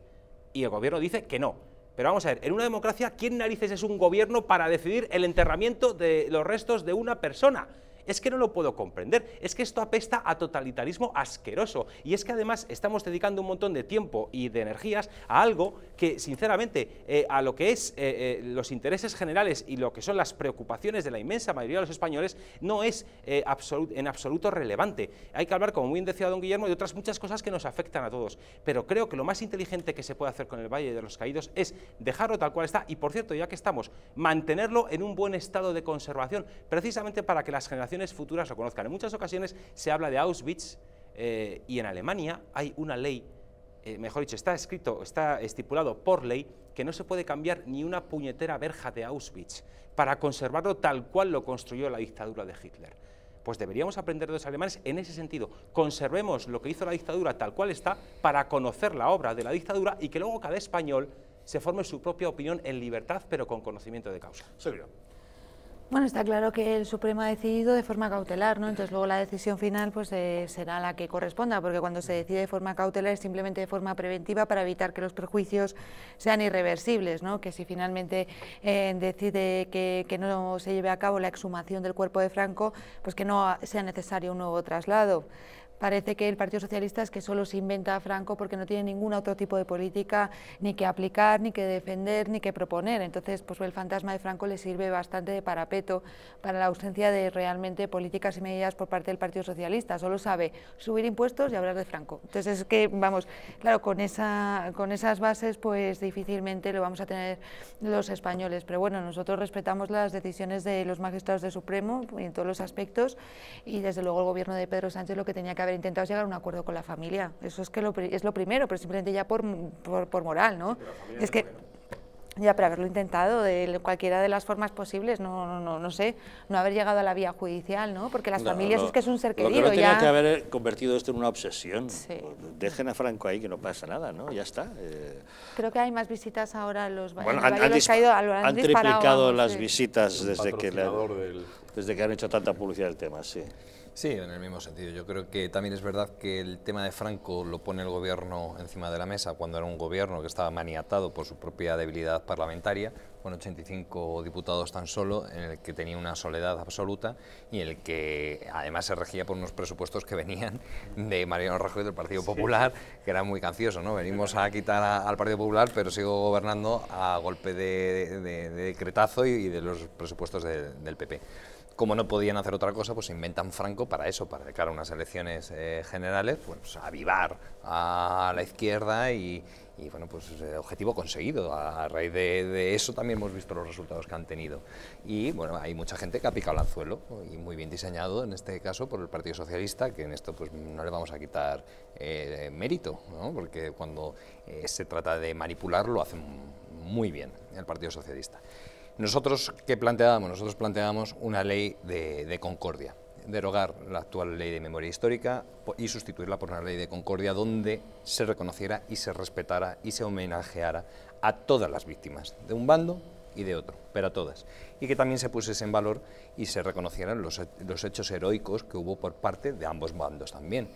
D: Y el gobierno dice que no. Pero vamos a ver, en una democracia, ¿quién narices es un gobierno para decidir el enterramiento de los restos de una persona? Es que no lo puedo comprender, es que esto apesta a totalitarismo asqueroso. Y es que además estamos dedicando un montón de tiempo y de energías a algo que sinceramente eh, a lo que es eh, eh, los intereses generales y lo que son las preocupaciones de la inmensa mayoría de los españoles no es en absoluto relevante. Hay que hablar, como muy bien decía don Guillermo, de otras muchas cosas que nos afectan a todos, pero creo que lo más inteligente que se puede hacer con el Valle de los Caídos es dejarlo tal cual está y por cierto, ya que estamos, mantenerlo en un buen estado de conservación, precisamente para que las generaciones futuras lo conozcan. En muchas ocasiones se habla de Auschwitz eh, y en Alemania hay una ley, eh, mejor dicho, está escrito, está estipulado por ley que no se puede cambiar ni una puñetera verja de Auschwitz para conservarlo tal cual lo construyó la dictadura de Hitler. Pues deberíamos aprender de los alemanes en ese sentido. Conservemos lo que hizo la dictadura tal cual está para conocer la obra de la dictadura y que luego cada español se forme su propia opinión en libertad, pero con conocimiento de causa.
F: Bueno, está claro que el Supremo ha decidido de forma cautelar, ¿no? Entonces luego la decisión final pues eh, será la que corresponda, porque cuando se decide de forma cautelar es simplemente de forma preventiva para evitar que los perjuicios sean irreversibles, ¿no? Que si finalmente eh, decide que, que, no se lleve a cabo la exhumación del cuerpo de Franco, pues que no sea necesario un nuevo traslado. Parece que el Partido Socialista es que solo se inventa a Franco porque no tiene ningún otro tipo de política ni que aplicar, ni que defender, ni que proponer. Entonces, pues el fantasma de Franco le sirve bastante de parapeto para la ausencia de realmente políticas y medidas por parte del Partido Socialista. Solo sabe subir impuestos y hablar de Franco. Entonces, es que, vamos, claro, con, esa, con esas bases, pues difícilmente lo vamos a tener los españoles. Pero bueno, nosotros respetamos las decisiones de los magistrados del Supremo en todos los aspectos y desde luego el gobierno de Pedro Sánchez lo que tenía que haber intentado llegar a un acuerdo con la familia. Eso es que lo, es lo primero, pero simplemente ya por, por, moral, ¿no? es que ya, pero haberlo intentado de cualquiera de las formas posibles, no, no, no, sé, no haber llegado a la vía judicial, ¿no? Porque las familias es que es un ser querido.
A: Lo que no tenía que haber convertido esto en una obsesión. Dejen a Franco ahí, que no pasa nada, ¿no? Ya está. Eh.
F: Creo que hay más visitas ahora a los
A: bueno, han, han, caído, han, triplicado las visitas desde que, desde que han hecho tanta publicidad del tema, sí.
G: Sí, en el mismo sentido. Yo creo que también es verdad que el tema de Franco lo pone el gobierno encima de la mesa cuando era un gobierno que estaba maniatado por su propia debilidad parlamentaria, con 85 diputados tan solo, en el que tenía una soledad absoluta y en el que además se regía por unos presupuestos que venían de Mariano Rajoy del Partido Popular, que era muy cancioso, ¿no? Venimos a quitar al Partido Popular, pero sigo gobernando a golpe de, decretazo y, de los presupuestos del PP como no podían hacer otra cosa, pues inventan Franco para eso, para de cara a unas elecciones eh, generales, pues avivar a la izquierda y, bueno, pues el objetivo conseguido. A, raíz de, eso también hemos visto los resultados que han tenido. Y bueno, hay mucha gente que ha picado el anzuelo y muy bien diseñado en este caso por el Partido Socialista, que en esto pues no le vamos a quitar eh, mérito, ¿no? porque cuando eh, se trata de manipular lo hacen muy bien el Partido Socialista. Nosotros, ¿qué planteábamos? Nosotros planteábamos una ley de concordia derogar la actual ley de memoria histórica y sustituirla por una ley de concordia donde se reconociera y se respetara y se homenajeara a todas las víctimas, de un bando y de otro, pero a todas. Y que también se pusiese en valor y se reconocieran los, hechos heroicos que hubo por parte de ambos bandos también.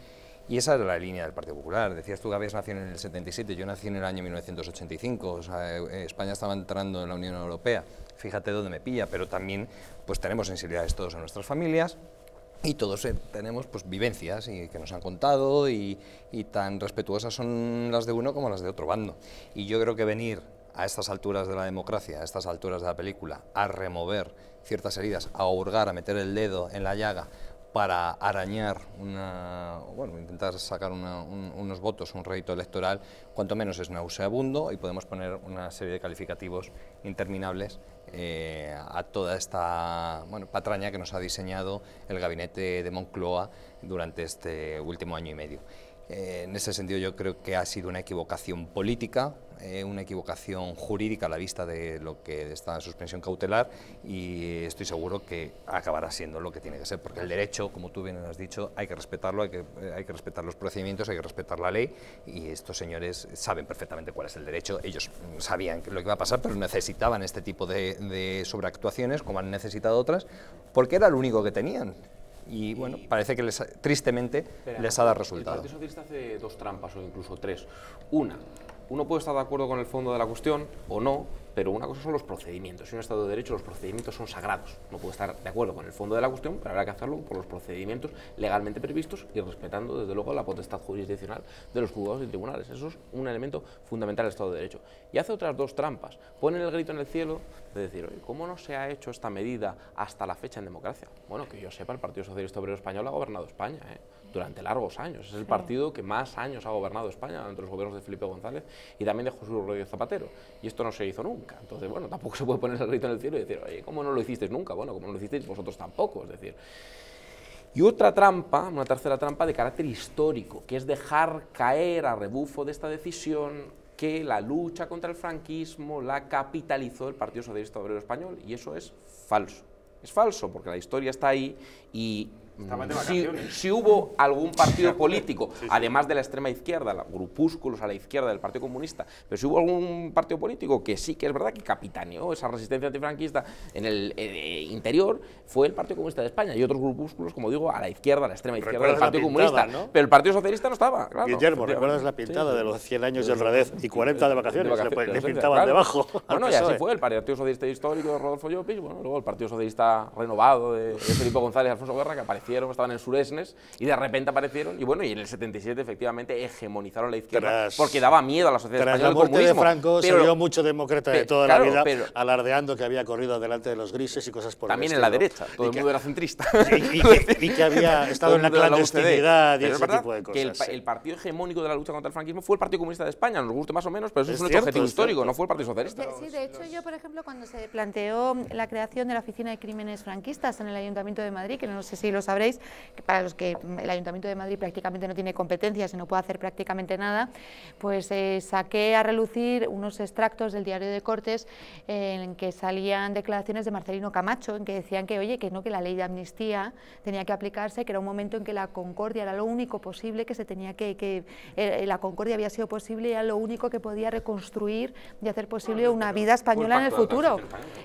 G: Y esa era la línea del Partido Popular. Decías tú que habías nacido en el 77, yo nací en el año 1985, o sea, eh, España estaba entrando en la Unión Europea. Fíjate dónde me pilla, pero también pues tenemos sensibilidades todos en nuestras familias, y todos eh, tenemos pues, vivencias y, que nos han contado y, tan respetuosas son las de uno como las de otro bando. Y yo creo que venir a estas alturas de la democracia, a estas alturas de la película, a remover ciertas heridas, a hurgar, a meter el dedo en la llaga para arañar, una, bueno, intentar sacar unos votos, un rédito electoral, cuanto menos es nauseabundo y podemos poner una serie de calificativos interminables eh, a toda esta bueno, patraña que nos ha diseñado el gabinete de Moncloa durante este último año y medio. Eh, en ese sentido yo creo que ha sido una equivocación política, eh, una equivocación jurídica a la vista de lo que está en suspensión cautelar y estoy seguro que acabará siendo lo que tiene que ser, porque el derecho, como tú bien has dicho, hay que respetarlo, hay que, eh, hay que respetar los procedimientos, hay que respetar la ley y estos señores saben perfectamente cuál es el derecho, ellos sabían lo que iba a pasar, pero necesitaban este tipo de, de sobreactuaciones, como han necesitado otras, porque era lo único que tenían y bueno, parece que les, tristemente les ha dado resultado.
E: El Partido Socialista hace dos trampas o incluso tres. Una, uno puede estar de acuerdo con el fondo de la cuestión o no, pero una cosa son los procedimientos. En un Estado de Derecho los procedimientos son sagrados. No puede estar de acuerdo con el fondo de la cuestión, pero habrá que hacerlo por los procedimientos legalmente previstos y respetando, desde luego, la potestad jurisdiccional de los juzgados y tribunales. Eso es un elemento fundamental del Estado de Derecho. Y hace otras dos trampas. Ponen el grito en el cielo de decir, ¿cómo no se ha hecho esta medida hasta la fecha en democracia? Bueno, que yo sepa, el Partido Socialista Obrero Español ha gobernado España. ¿eh? Durante largos años. Es el partido que más años ha gobernado España, entre los gobiernos de Felipe González y también de José Rodríguez Zapatero. Y esto no se hizo nunca. Entonces, bueno, tampoco se puede poner el grito en el cielo y decir, oye, ¿cómo no lo hicisteis nunca? Bueno, como no lo hicisteis vosotros tampoco. Es decir, y otra trampa, una tercera trampa de carácter histórico, que es dejar caer a rebufo de esta decisión que la lucha contra el franquismo la capitalizó el Partido Socialista Obrero Español, y eso es falso. Es falso, porque la historia está ahí y si, hubo algún partido político, además de la extrema izquierda, los grupúsculos a la izquierda del Partido Comunista, pero si hubo algún partido político que sí que es verdad que capitaneó esa resistencia antifranquista en el eh, interior, fue el Partido Comunista de España y otros grupúsculos, como digo, a la izquierda, a la extrema izquierda del Partido Comunista. Pero el Partido Socialista no estaba.
A: Guillermo, ¿recuerdas la pintada de los 100 años de honradez y 40 de vacaciones? le, pintaban debajo.
E: Bueno, y así fue el Partido Socialista Histórico de Rodolfo Llopis, bueno, luego el Partido Socialista renovado de, de Felipe González y Alfonso Guerra, que apareció estaban en Suresnes y de repente aparecieron y bueno, y en el 77 efectivamente hegemonizaron la izquierda porque daba miedo a la sociedad
A: tras
E: española
A: la muerte de Franco se vio mucho demócrata de toda la vida alardeando que había corrido delante de los grises y cosas por
E: También
A: en
E: la derecha, todo el mundo era centrista.
A: Y, que, había estado en la clandestinidad y ese tipo de cosas.
E: Que el, partido hegemónico de la lucha contra el franquismo fue el Partido Comunista de España, nos guste más o menos, pero eso es, un objetivo histórico, no fue el Partido Socialista.
F: Sí, de hecho yo, por ejemplo, cuando se planteó la creación de la Oficina de Crímenes Franquistas en el Ayuntamiento de Madrid, que no sé si lo sabréis, para los que el Ayuntamiento de Madrid prácticamente no tiene competencias y no puede hacer prácticamente nada, pues eh, saqué a relucir unos extractos del diario de Cortes en que salían declaraciones de Marcelino Camacho, en que decían que, oye, que no, que la ley de amnistía tenía que aplicarse, que era un momento en que la concordia era lo único posible, que se tenía que, que eh, la concordia había sido posible y era lo único que podía reconstruir y hacer posible una vida española en el futuro.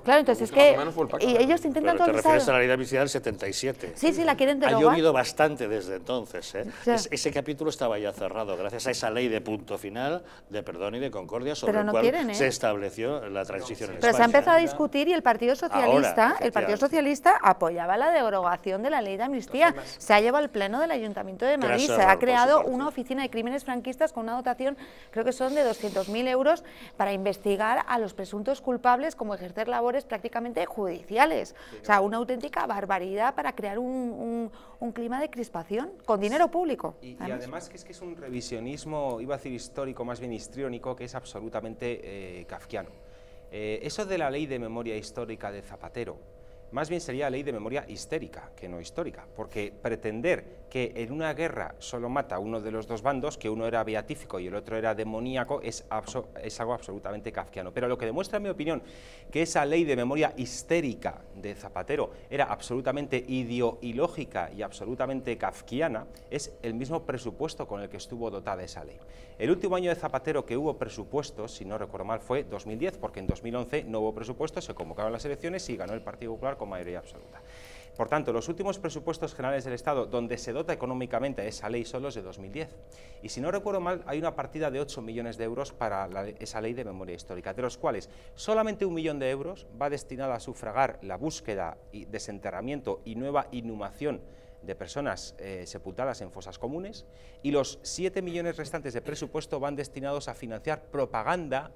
F: Claro, entonces es que y ellos intentan
A: Pero te refieres a la ley de amnistía del 77.
F: Sí, sí, la quieren derogar
A: bastante desde entonces. ¿eh? ese capítulo estaba ya cerrado gracias a esa ley de punto final, de perdón y de concordia sobre la cual ¿eh? se estableció la transición
F: Pero se ha empezado a discutir y el Partido Socialista, el Partido Socialista apoyaba la derogación de la ley de amnistía. Se ha llevado al pleno del Ayuntamiento de Madrid, se ha creado una oficina de crímenes franquistas con una dotación, creo que son de 200.000 euros, para investigar a los presuntos culpables como ejercer labores prácticamente judiciales. O sea, una auténtica barbaridad para crear un un, clima de crispación con dinero público.
D: Y además, que es que es un revisionismo, iba a decir histórico, más bien histriónico, que es absolutamente eh, kafkiano. Eh, eso de la ley de memoria histórica de Zapatero, más bien sería ley de memoria histérica que no histórica, porque pretender que en una guerra solo mata uno de los dos bandos, que uno era beatífico y el otro era demoníaco, es, algo absolutamente kafkiano. Pero lo que demuestra, en mi opinión, que esa ley de memoria histérica de Zapatero era absolutamente ideológica y absolutamente kafkiana, es el mismo presupuesto con el que estuvo dotada esa ley. El último año de Zapatero que hubo presupuestos, si no recuerdo mal, fue 2010, porque en 2011 no hubo presupuestos, se convocaron las elecciones y ganó el Partido Popular con mayoría absoluta. Por tanto, los últimos presupuestos generales del Estado donde se dota económicamente esa ley son los de 2010. Y si no recuerdo mal, hay una partida de 8 millones de euros para esa ley de memoria histórica, de los cuales solamente un millón de euros va destinado a sufragar la búsqueda, y desenterramiento y nueva inhumación de personas eh, sepultadas en fosas comunes y los 7 millones restantes de presupuesto van destinados a financiar propaganda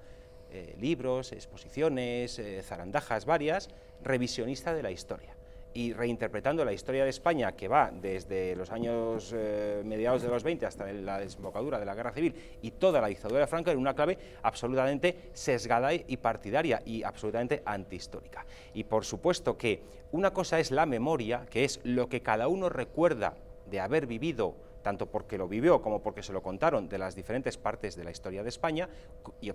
D: eh, libros, exposiciones, eh, zarandajas varias, revisionista de la historia y reinterpretando la historia de España que va desde los años eh, mediados de los 20 hasta la desembocadura de la Guerra Civil y toda la dictadura de en una clave absolutamente sesgada y partidaria y absolutamente antihistórica. Y por supuesto que una cosa es la memoria, que es lo que cada uno recuerda de haber vivido tanto porque lo vivió como porque se lo contaron de las diferentes partes de la historia de España,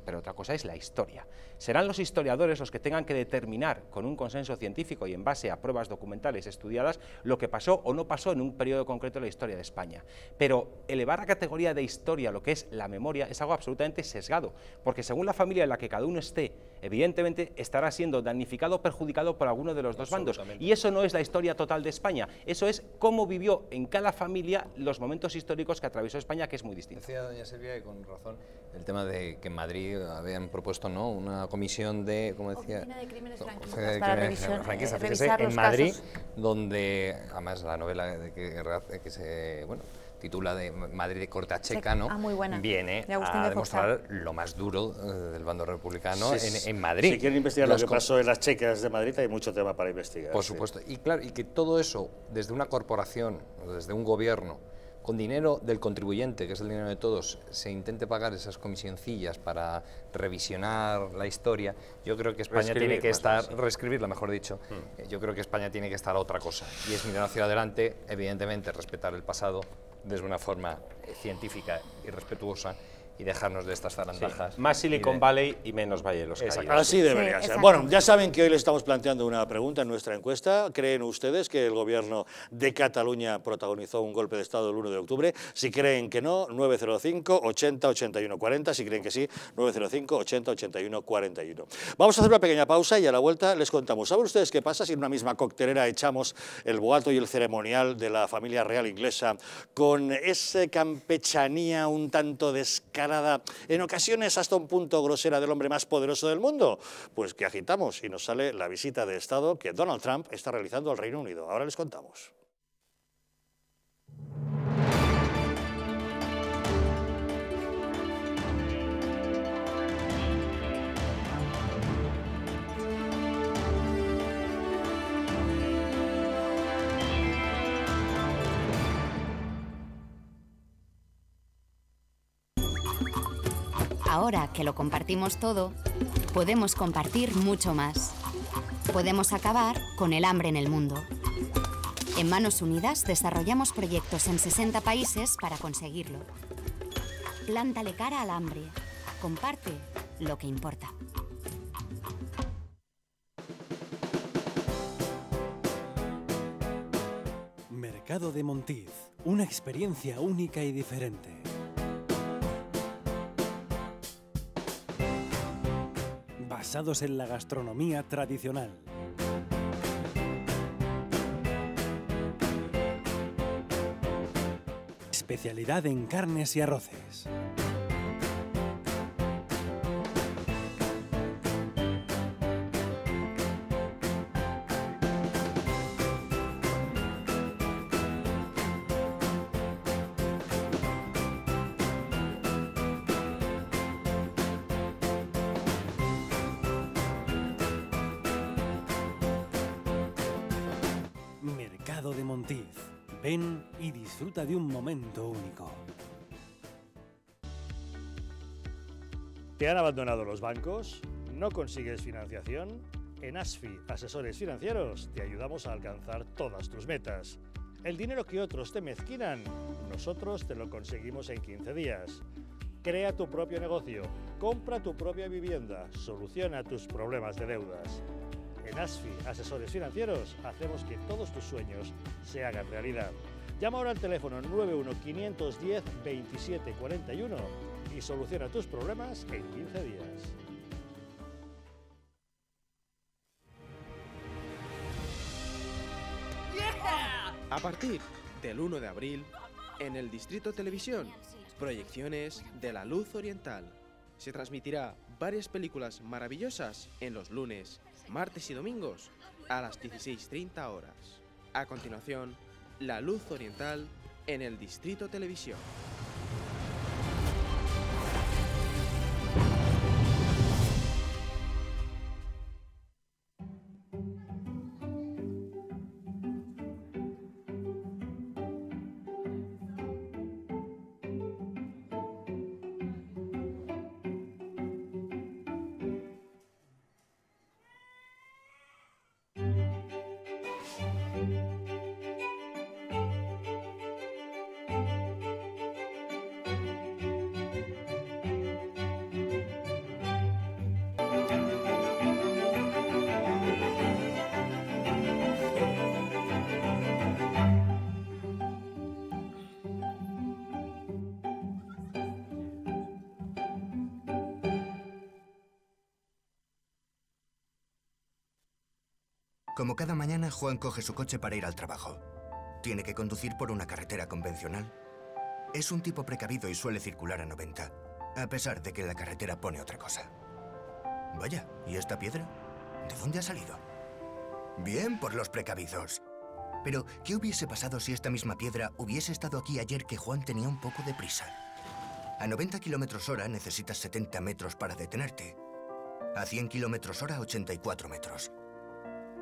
D: pero otra cosa es la historia. Serán los historiadores los que tengan que determinar con un consenso científico y en base a pruebas documentales estudiadas lo que pasó o no pasó en un periodo concreto de la historia de España. Pero elevar a categoría de historia lo que es la memoria es algo absolutamente sesgado, porque según la familia en la que cada uno esté, evidentemente estará siendo damnificado o perjudicado por alguno de los dos bandos. Y eso no es la historia total de España, eso es cómo vivió en cada familia los momentos históricos que atravesó España, que es muy distinto.
G: Decía doña Silvia, y con razón, el tema de que en Madrid habían propuesto ¿no? una comisión de, como decía...
F: de crímenes franquistas, para revisar
G: en Madrid, donde, además la novela de que, de que se... Bueno, titula de Madrid de corta checa, ¿no?
F: Ah, muy buena.
G: Viene a demostrar lo más duro eh, del bando republicano en, Madrid.
A: Si quieren investigar lo que pasó en las checas de Madrid, hay mucho tema para investigar.
G: Por supuesto. Y claro, y que todo eso, desde una corporación, desde un gobierno, con dinero del contribuyente, que es el dinero de todos, se intente pagar esas comisioncillas para revisionar la historia, yo creo que España tiene que estar, reescribirla mejor dicho, mm. yo creo que España tiene que estar a otra cosa. Y es mirar hacia adelante, evidentemente respetar el pasado, desde una forma científica y respetuosa y dejarnos de estas zarandajas.
D: Más Silicon Valley y menos Valle de los Caídos.
A: Así debería ser. Bueno, ya saben que hoy les estamos planteando una pregunta en nuestra encuesta. ¿Creen ustedes que el gobierno de Cataluña protagonizó un golpe de Estado el 1 de octubre? Si creen que no, 905 80 81 40. Si creen que sí, 905 80 81 41. Vamos a hacer una pequeña pausa y a la vuelta les contamos. ¿Saben ustedes qué pasa si en una misma coctelera echamos el boato y el ceremonial de la familia real inglesa con esa campechanía un tanto descarada en ocasiones hasta un punto grosera del hombre más poderoso del mundo? Pues que agitamos y nos sale la visita de Estado que Donald Trump está realizando al Reino Unido. Ahora les contamos.
H: Ahora que lo compartimos todo, podemos compartir mucho más. Podemos acabar con el hambre en el mundo. En Manos Unidas desarrollamos proyectos en 60 países para conseguirlo. Plántale cara al hambre. Comparte lo que importa.
I: Mercado de Montiz. Una experiencia única y diferente. Basados en la gastronomía tradicional. Especialidad en carnes y arroces. Ven y disfruta de un momento único.
A: ¿Te han abandonado los bancos? ¿No consigues financiación? En ASFI, Asesores Financieros, te ayudamos a alcanzar todas tus metas. El dinero que otros te mezquinan, nosotros te lo conseguimos en 15 días. Crea tu propio negocio, compra tu propia vivienda, soluciona tus problemas de deudas. En ASFI, Asesores Financieros, hacemos que todos tus sueños se hagan realidad. Llama ahora al teléfono 91-510-2741 y soluciona tus problemas en 15 días.
J: A partir del 1 de abril, en el Distrito Televisión, proyecciones de la luz oriental. Se transmitirá varias películas maravillosas en los lunes, martes y domingos a las 16.30 horas. A continuación, La Luz Oriental en el Distrito Televisión.
K: Como cada mañana, Juan coge su coche para ir al trabajo. Tiene que conducir por una carretera convencional. Es un tipo precavido y suele circular a 90, a pesar de que la carretera pone otra cosa. Vaya, ¿y esta piedra? ¿De dónde ha salido? Bien por los precavidos. Pero, ¿qué hubiese pasado si esta misma piedra hubiese estado aquí ayer que Juan tenía un poco de prisa? A 90 kilómetros hora necesitas 70 metros para detenerte. A 100 kilómetros hora, 84 metros.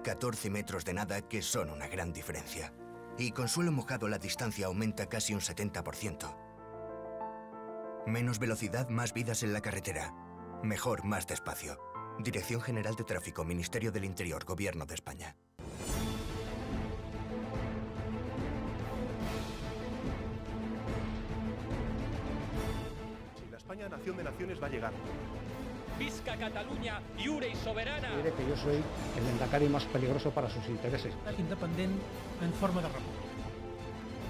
K: 14 metros de nada que son una gran diferencia. Y con suelo mojado la distancia aumenta casi un 70%. Menos velocidad, más vidas en la carretera. Mejor, más despacio. Dirección General de Tráfico, Ministerio del Interior, Gobierno de España.
L: Si la España nación de naciones va a llegar.
M: Visca Cataluña, lliure y soberana.
B: Diré que yo soy el endacari más peligroso para sus intereses.
N: Independent en forma de república.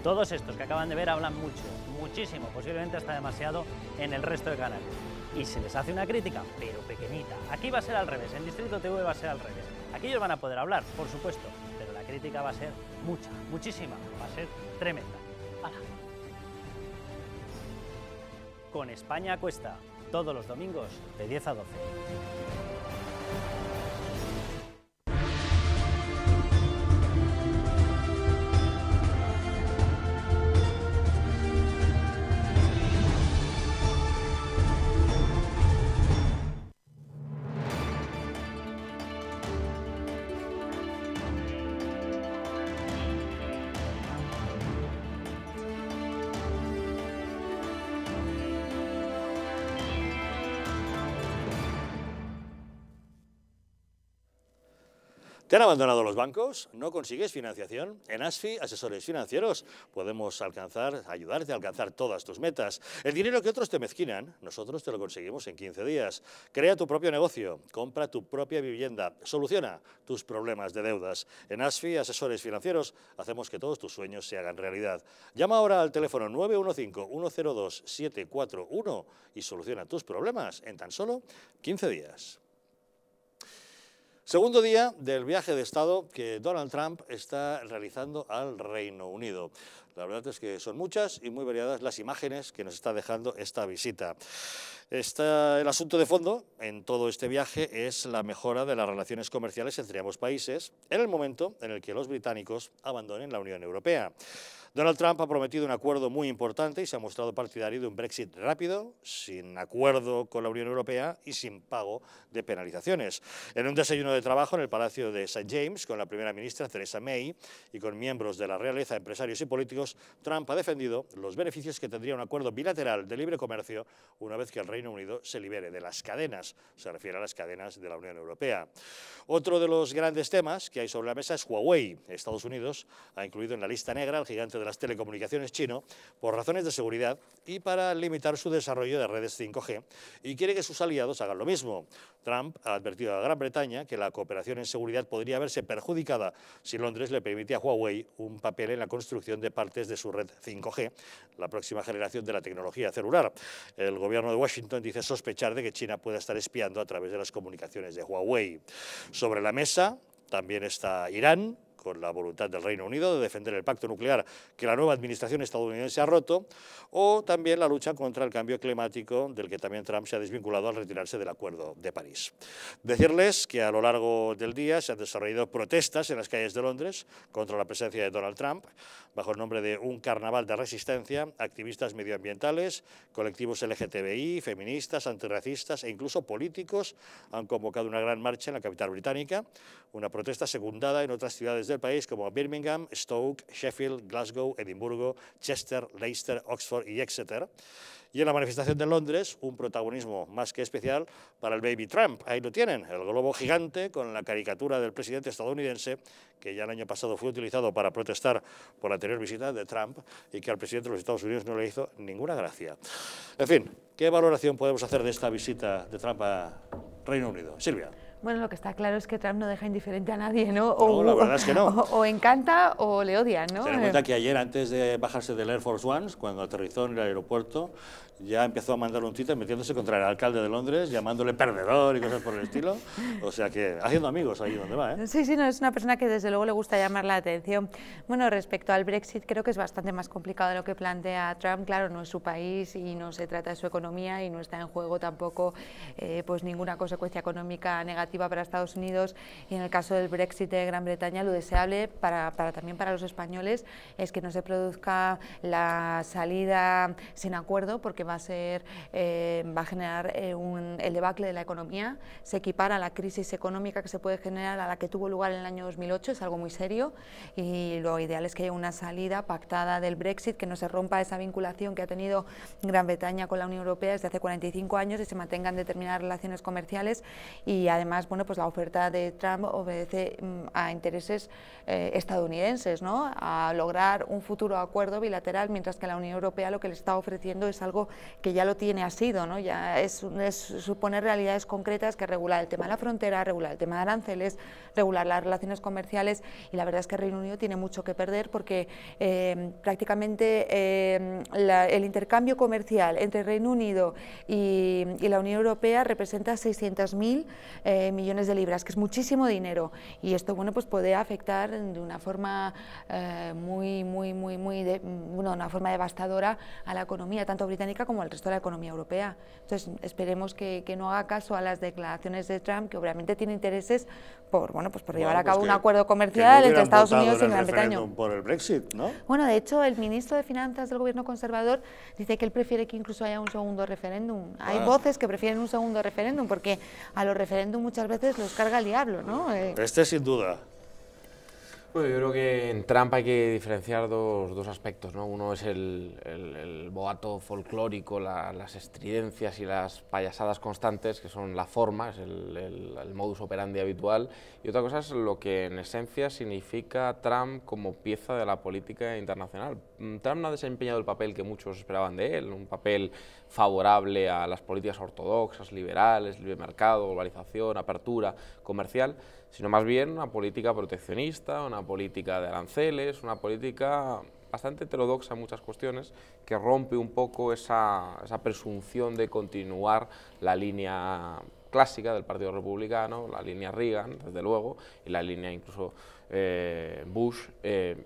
O: Todos estos que acaban de ver hablan mucho, muchísimo, posiblemente hasta demasiado en el resto de canales. Y se les hace una crítica, pero pequeñita. Aquí va a ser al revés, en Distrito TV va a ser al revés. Aquí ellos van a poder hablar, por supuesto, pero la crítica va a ser mucha, muchísima, va a ser tremenda. ¡Hala! Con España cuesta, todos los domingos de 10 a 12.
A: ¿Te han abandonado los bancos? ¿No consigues financiación? En ASFI, Asesores Financieros, podemos alcanzar, ayudarte a alcanzar todas tus metas. El dinero que otros te mezquinan, nosotros te lo conseguimos en 15 días. Crea tu propio negocio, compra tu propia vivienda, soluciona tus problemas de deudas. En ASFI, Asesores Financieros, hacemos que todos tus sueños se hagan realidad. Llama ahora al teléfono 915-102-741 y soluciona tus problemas en tan solo 15 días. Segundo día del viaje de Estado que Donald Trump está realizando al Reino Unido. La verdad es que son muchas y muy variadas las imágenes que nos está dejando esta visita. el asunto de fondo en todo este viaje es la mejora de las relaciones comerciales entre ambos países en el momento en el que los británicos abandonen la Unión Europea. Donald Trump ha prometido un acuerdo muy importante y se ha mostrado partidario de un Brexit rápido, sin acuerdo con la Unión Europea y sin pago de penalizaciones. En un desayuno de trabajo en el Palacio de St. James con la primera ministra Theresa May y con miembros de la realeza, empresarios y políticos, Trump ha defendido los beneficios que tendría un acuerdo bilateral de libre comercio una vez que el Reino Unido se libere de las cadenas, se refiere a las cadenas de la Unión Europea. Otro de los grandes temas que hay sobre la mesa es Huawei. Estados Unidos ha incluido en la lista negra al gigante de las telecomunicaciones chino por razones de seguridad y para limitar su desarrollo de redes 5G y quiere que sus aliados hagan lo mismo. Trump ha advertido a Gran Bretaña que la cooperación en seguridad podría verse perjudicada si Londres le permite a Huawei un papel en la construcción de partes de su red 5G, la próxima generación de la tecnología celular. El gobierno de Washington dice sospechar de que China pueda estar espiando a través de las comunicaciones de Huawei. Sobre la mesa también está Irán, con la voluntad del Reino Unido de defender el pacto nuclear que la nueva administración estadounidense ha roto, o también la lucha contra el cambio climático, del que también Trump se ha desvinculado al retirarse del Acuerdo de París. Decirles que a lo largo del día se han desarrollado protestas en las calles de Londres contra la presencia de Donald Trump, bajo el nombre de un carnaval de resistencia, activistas medioambientales, colectivos LGTBI, feministas, antirracistas e incluso políticos han convocado una gran marcha en la capital británica, una protesta secundada en otras ciudades del país como Birmingham, Stoke, Sheffield, Glasgow, Edimburgo, Chester, Leicester, Oxford y Exeter. Y en la manifestación de Londres, un protagonismo más que especial para el Baby Trump. Ahí lo tienen, el globo gigante con la caricatura del presidente estadounidense, que ya el año pasado fue utilizado para protestar por la anterior visita de Trump y que al presidente de los Estados Unidos no le hizo ninguna gracia. En fin, ¿qué valoración podemos hacer de esta visita de Trump a Reino Unido? Silvia.
F: Bueno, lo que está claro es que Trump no deja indiferente a nadie, ¿no?
A: O, la verdad es que no.
F: O, encanta o le odian, ¿no?
A: Ten en cuenta que ayer, antes de bajarse del Air Force One, cuando aterrizó en el aeropuerto, ya empezó a mandar un Twitter metiéndose contra el alcalde de Londres, llamándole perdedor y cosas por el estilo. O sea que haciendo amigos ahí donde va. ¿eh?
F: Sí, sí, no, es una persona que desde luego le gusta llamar la atención. Bueno, respecto al Brexit, creo que es bastante más complicado de lo que plantea Trump. Claro, no es su país y no se trata de su economía y no está en juego tampoco eh, pues ninguna consecuencia económica negativa para Estados Unidos. Y en el caso del Brexit de Gran Bretaña, lo deseable para, para también para los españoles es que no se produzca la salida sin acuerdo, porque va a, ser, eh, va a generar eh, un, el debacle de la economía, se equipara a la crisis económica que se puede generar a la que tuvo lugar en el año 2008, es algo muy serio y lo ideal es que haya una salida pactada del Brexit, que no se rompa esa vinculación que ha tenido Gran Bretaña con la Unión Europea desde hace 45 años y se mantengan determinadas relaciones comerciales y además bueno, pues la oferta de Trump obedece mm, a intereses eh, estadounidenses, ¿no? a lograr un futuro acuerdo bilateral, mientras que la Unión Europea lo que le está ofreciendo es algo que ya lo tiene asido, ¿no? ya es, suponer realidades concretas que regular el tema de la frontera, regular el tema de aranceles, regular las relaciones comerciales y la verdad es que Reino Unido tiene mucho que perder porque eh, prácticamente eh, el intercambio comercial entre Reino Unido y, la Unión Europea representa 600.000 eh, millones de libras, que es muchísimo dinero y esto bueno pues puede afectar de una forma muy muy muy muy de, bueno, una forma devastadora a la economía tanto británica como al resto de la economía europea. Entonces, esperemos que, no haga caso a las declaraciones de Trump, que obviamente tiene intereses por, bueno, pues por llevar a cabo pues un acuerdo comercial entre Estados Unidos y Gran Bretaña.
A: por el Brexit, ¿no?
F: Bueno, de hecho, el ministro de Finanzas del gobierno conservador dice que él prefiere que incluso haya un segundo referéndum. Hay ah. voces que prefieren un segundo referéndum, porque a los referéndum muchas veces los carga el diablo, ¿no?
A: Eh, este sin duda.
E: Bueno, yo creo que en Trump hay que diferenciar dos, dos aspectos. ¿no? Uno es el, boato folclórico, las estridencias y las payasadas constantes, que son la forma, es el, modus operandi habitual. Y otra cosa es lo que en esencia significa Trump como pieza de la política internacional. Mm, Trump no ha desempeñado el papel que muchos esperaban de él, un papel favorable a las políticas ortodoxas, liberales, libre mercado, globalización, apertura comercial, sino más bien una política proteccionista, una política de aranceles, una política bastante heterodoxa en muchas cuestiones, que rompe un poco esa, esa presunción de continuar la línea clásica del Partido Republicano, la línea Reagan, desde luego, y la línea incluso eh, Bush, eh,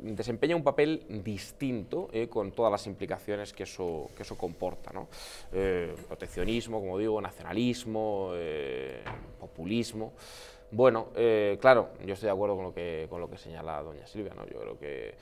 E: desempeña un papel distinto eh, con todas las implicaciones que eso, que eso comporta. ¿no? proteccionismo, como digo, nacionalismo, populismo. Bueno, eh, claro, yo estoy de acuerdo con lo que, con lo que señala doña Silvia, ¿no? Yo creo que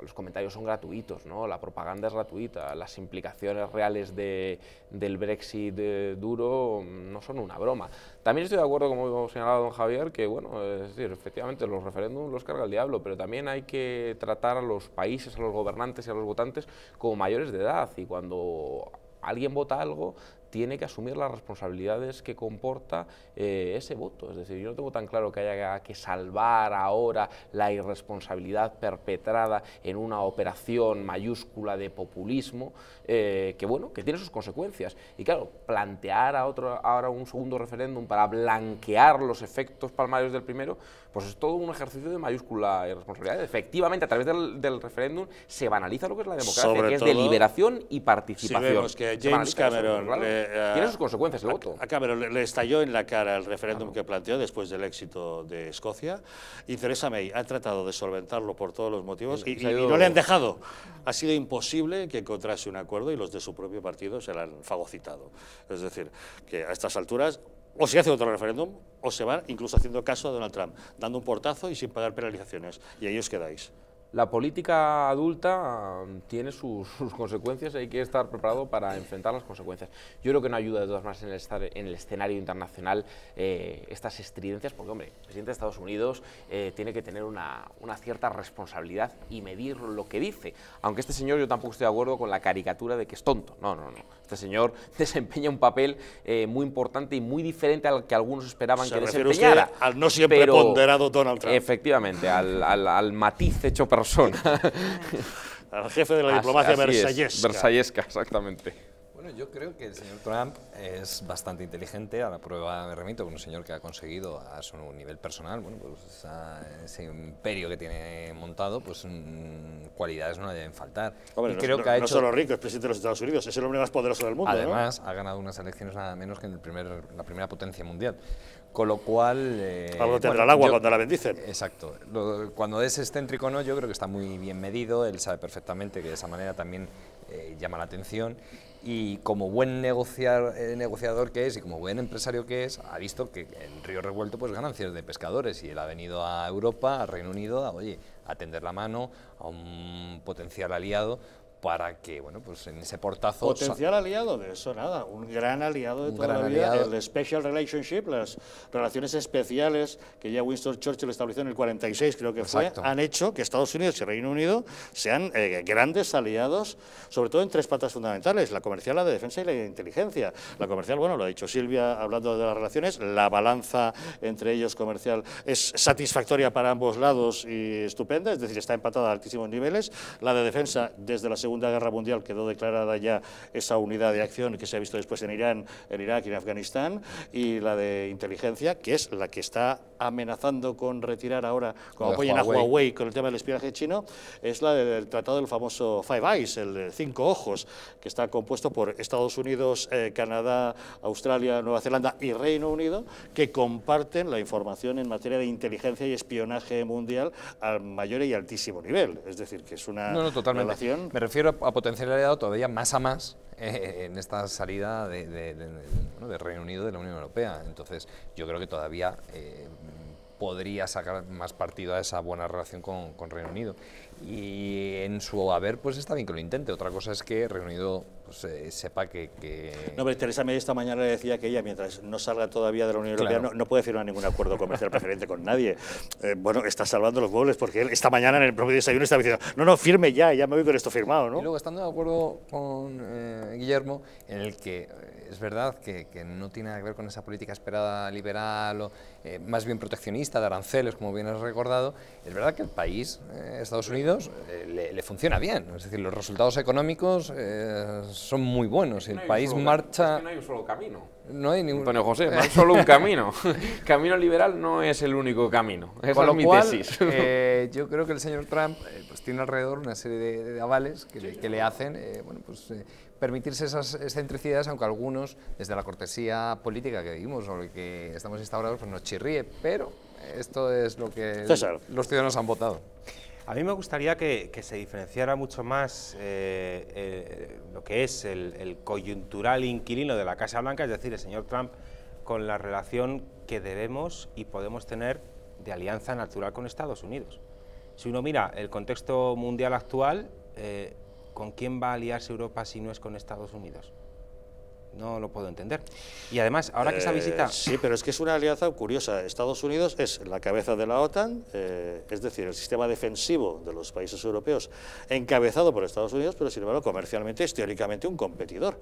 E: los comentarios son gratuitos, ¿no? La propaganda es gratuita, las implicaciones reales de, del Brexit eh, duro no son una broma. También estoy de acuerdo, como señalado don Javier, que, bueno, es efectivamente los referéndums los carga el diablo, pero también hay que tratar a los países, a los gobernantes y a los votantes como mayores de edad y cuando alguien vota algo, tiene que asumir las responsabilidades que comporta eh, ese voto. Es decir, yo no tengo tan claro que haya que salvar ahora la irresponsabilidad perpetrada en una operación mayúscula de populismo, eh, que bueno, que tiene sus consecuencias. Y claro, plantear a otro, ahora un segundo referéndum para blanquear los efectos palmarios del primero, pues es todo un ejercicio de mayúscula irresponsabilidad. Efectivamente, a través del, referéndum se banaliza lo que es la democracia, que es deliberación y participación.
A: que James Cameron
E: eh, tiene sus consecuencias el voto.
A: A Cameron le, estalló en la cara el referéndum que planteó después del éxito de Escocia y Theresa May ha tratado de solventarlo por todos los motivos y, no le han dejado. Ha sido imposible que encontrase un acuerdo y los de su propio partido se la han fagocitado. Es decir, que a estas alturas o se hace otro referéndum o se van incluso haciendo caso a Donald Trump, dando un portazo y sin pagar penalizaciones. Y ahí os quedáis.
E: La política adulta um, tiene sus, consecuencias y hay que estar preparado para enfrentar las consecuencias. Yo creo que no ayuda de todas maneras en el, estar en el escenario internacional eh, estas estridencias, porque, hombre, el presidente de Estados Unidos eh, tiene que tener una, una, cierta responsabilidad y medir lo que dice. Aunque este señor, yo tampoco estoy de acuerdo con la caricatura de que es tonto. No, no, no. Este señor desempeña un papel eh, muy importante y muy diferente al que algunos esperaban que desempeñara.
A: al no siempre ponderado Donald Trump.
E: Efectivamente, al, al, al matiz hecho
A: Al jefe de la diplomacia versallesca.
E: versallesca, exactamente.
G: Bueno, yo creo que el señor Trump es bastante inteligente, a la prueba me remito, con un señor que ha conseguido a su nivel personal, bueno, pues ese imperio que tiene montado, pues mm, cualidades no le deben faltar.
A: y creo que ha hecho, solo rico, es presidente de los Estados Unidos, es el hombre más poderoso del mundo.
G: Además, ha ganado unas elecciones nada menos que en el primer, la primera potencia mundial. Con lo cual...
A: Eh, Algo tendrá el agua cuando la bendicen.
G: Exacto. cuando es excéntrico no, yo creo que está muy bien medido, él sabe perfectamente que de esa manera también eh, llama la atención y como buen negociar, eh, negociador que es y como buen empresario que es, ha visto que en Río Revuelto pues ganancias de pescadores y él ha venido a Europa, al Reino Unido, a, oye, a tender la mano a un potencial aliado para que, bueno, pues en ese portazo...
A: Potencial aliado, de eso nada, un gran aliado de toda la vida, el Special Relationship, las relaciones especiales que ya Winston Churchill estableció en el 46, creo que fue, han hecho que Estados Unidos y Reino Unido sean eh, grandes aliados, sobre todo en tres patas fundamentales, la comercial, la de defensa y la de inteligencia. La comercial, bueno, lo ha dicho Silvia hablando de las relaciones, la balanza entre ellos comercial es satisfactoria para ambos lados y estupenda, es decir, está empatada a altísimos niveles. La de defensa, desde la segunda Segunda Guerra Mundial quedó declarada ya esa unidad de acción que se ha visto después en Irán, en Irak y en Afganistán, y la de inteligencia, que es la que está amenazando con retirar ahora, como apoyan a Huawei con el tema del espionaje chino, es la del tratado del famoso Five Eyes, el cinco ojos, que está compuesto por Estados Unidos, eh, Canadá, Australia, Nueva Zelanda y Reino Unido, que comparten la información en materia de inteligencia y espionaje mundial al mayor y altísimo nivel. Es decir, que es una
G: no, totalmente.
A: relación...
G: Me refiero a potencialidad todavía más a más eh, en esta salida de, Reino Unido de la Unión Europea. Entonces, yo creo que todavía eh, podría sacar más partido a esa buena relación con, con Reino Unido y en su haber pues está bien que lo intente. Otra cosa es que Reino pues, eh, sepa que,
A: No, pero Teresa May esta mañana le decía que ella, mientras no salga todavía de la Unión Europea, no, puede firmar ningún acuerdo comercial preferente con nadie. Eh, bueno, está salvando los muebles porque él esta mañana en el propio desayuno estaba diciendo, no, no, firme ya, ya me voy con esto firmado, ¿no?
G: Y luego, estando de acuerdo con eh, Guillermo, en el que es verdad que, no tiene nada que ver con esa política esperada liberal o más bien proteccionista de aranceles, como bien has recordado, es verdad que el país, Estados Unidos, eh, le, funciona bien. Es decir, los resultados económicos eh, son muy buenos. El país marcha...
E: Es que no hay un solo camino.
G: No hay ningún...
E: Antonio José, no hay solo un camino. camino liberal no es el único camino. Esa
G: Con
E: es
G: lo
E: mi
G: cual,
E: tesis.
G: eh, yo creo que el señor Trump eh, pues tiene alrededor una serie de, de avales que, le, que le hacen eh, bueno, pues, eh, permitirse esas excentricidades, aunque algunos, desde la cortesía política que vivimos o que estamos instaurados, pues nos chirríe, pero esto es lo que
A: César.
G: los ciudadanos han votado.
D: A mí me gustaría que, se diferenciara mucho más eh, eh, lo que es el, el coyuntural inquilino de la Casa Blanca, es decir, el señor Trump, con la relación que debemos y podemos tener de alianza natural con Estados Unidos. Si uno mira el contexto mundial actual, eh, ¿con quién va a aliarse Europa si no es con Estados Unidos? No lo puedo entender. Y además, ahora que esa
A: Eh,
D: visita...
A: sí, pero es que es una alianza curiosa. Estados Unidos es la cabeza de la OTAN, eh, es decir, el sistema defensivo de los países europeos, encabezado por Estados Unidos, pero sin embargo comercialmente es teóricamente un competidor.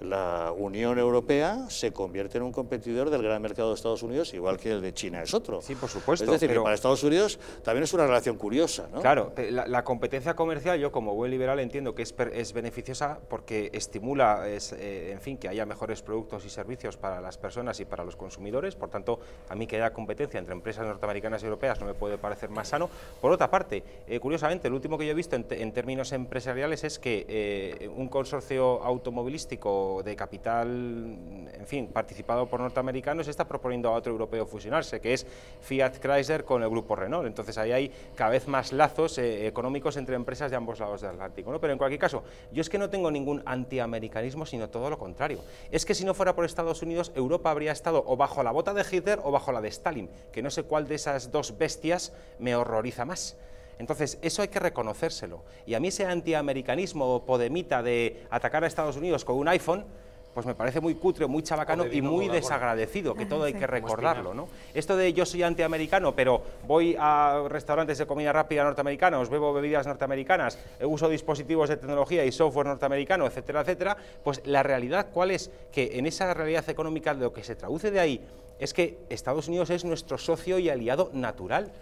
A: La Unión Europea se convierte en un competidor del gran mercado de Estados Unidos, igual que el de China es otro.
D: Sí, por supuesto.
A: Es decir, que para Estados Unidos también es una relación curiosa, ¿no?
D: Claro, pe- la, la competencia comercial, yo como buen liberal entiendo que es, es beneficiosa porque estimula, es, eh, en fin, que haya mejores productos y servicios para las personas y para los consumidores. Por tanto, a mí que haya competencia entre empresas norteamericanas y europeas no me puede parecer más sano. Por otra parte, eh, curiosamente, lo último que yo he visto en, términos empresariales es que eh, un consorcio automovilístico de capital, en fin, participado por norteamericanos, está proponiendo a otro europeo fusionarse, que es Fiat Chrysler con el grupo Renault. Entonces ahí hay cada vez más lazos eh, económicos entre empresas de ambos lados del Atlántico. Pero en cualquier caso, yo es que no tengo ningún antiamericanismo, sino todo lo contrario. Es que si no fuera por Estados Unidos, Europa habría estado o bajo la bota de Hitler o bajo la de Stalin, que no sé cuál de esas dos bestias me horroriza más. Entonces, eso hay que reconocérselo. Y a mí ese antiamericanismo podemita de atacar a Estados Unidos con un iPhone, pues me parece muy cutre, muy chabacano y muy desagradecido, que todo hay que recordarlo, ¿no? Esto de yo soy antiamericano, pero voy a restaurantes de comida rápida norteamericanos, bebo bebidas norteamericanas, eh, uso dispositivos de tecnología y software norteamericano, etcétera, etcétera, pues la realidad cuál es que en esa realidad económica lo que se traduce de ahí es que Estados Unidos es nuestro socio y aliado natural.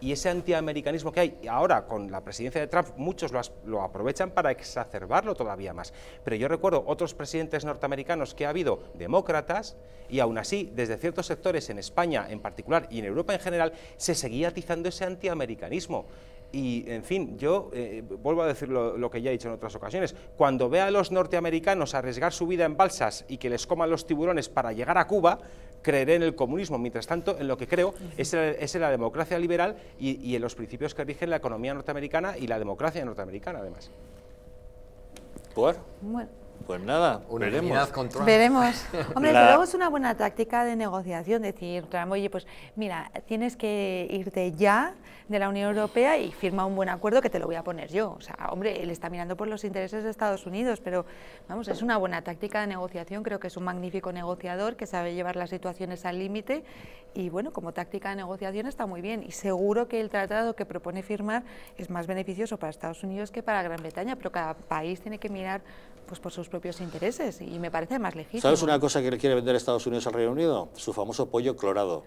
D: Y ese antiamericanismo que hay ahora con la presidencia de Trump, muchos lo, aprovechan para exacerbarlo todavía más. Pero yo recuerdo otros presidentes norteamericanos que ha habido demócratas y aún así, desde ciertos sectores en España en particular y en Europa en general, se seguía atizando ese antiamericanismo. Y, en fin, yo eh, vuelvo a decir lo, lo que ya he dicho en otras ocasiones. Cuando vea a los norteamericanos arriesgar su vida en balsas y que les coman los tiburones para llegar a Cuba, creeré en el comunismo. Mientras tanto, en lo que creo es, en- es en la democracia liberal y, y en los principios que rigen la economía norteamericana y la democracia norteamericana, además.
A: ¿Por?
F: Bueno.
A: Pues nada, veremos.
G: con Trump.
F: Veremos. Hombre,
A: La-
F: pero luego es una buena táctica de negociación decir, Trump, oye, pues mira, tienes que irte ya de la Unión Europea y firma un buen acuerdo que te lo voy a poner yo. O sea, hombre, él está mirando por los intereses de Estados Unidos, pero vamos, es una buena táctica de negociación, creo que es un magnífico negociador que sabe llevar las situaciones al límite y bueno, como táctica de negociación está muy bien y seguro que el tratado que propone firmar es más beneficioso para Estados Unidos que para Gran Bretaña, pero cada país tiene que mirar pues por sus propios intereses y me parece más legítimo.
A: ¿Sabes una cosa que le quiere vender Estados Unidos al Reino Unido? Su famoso pollo clorado.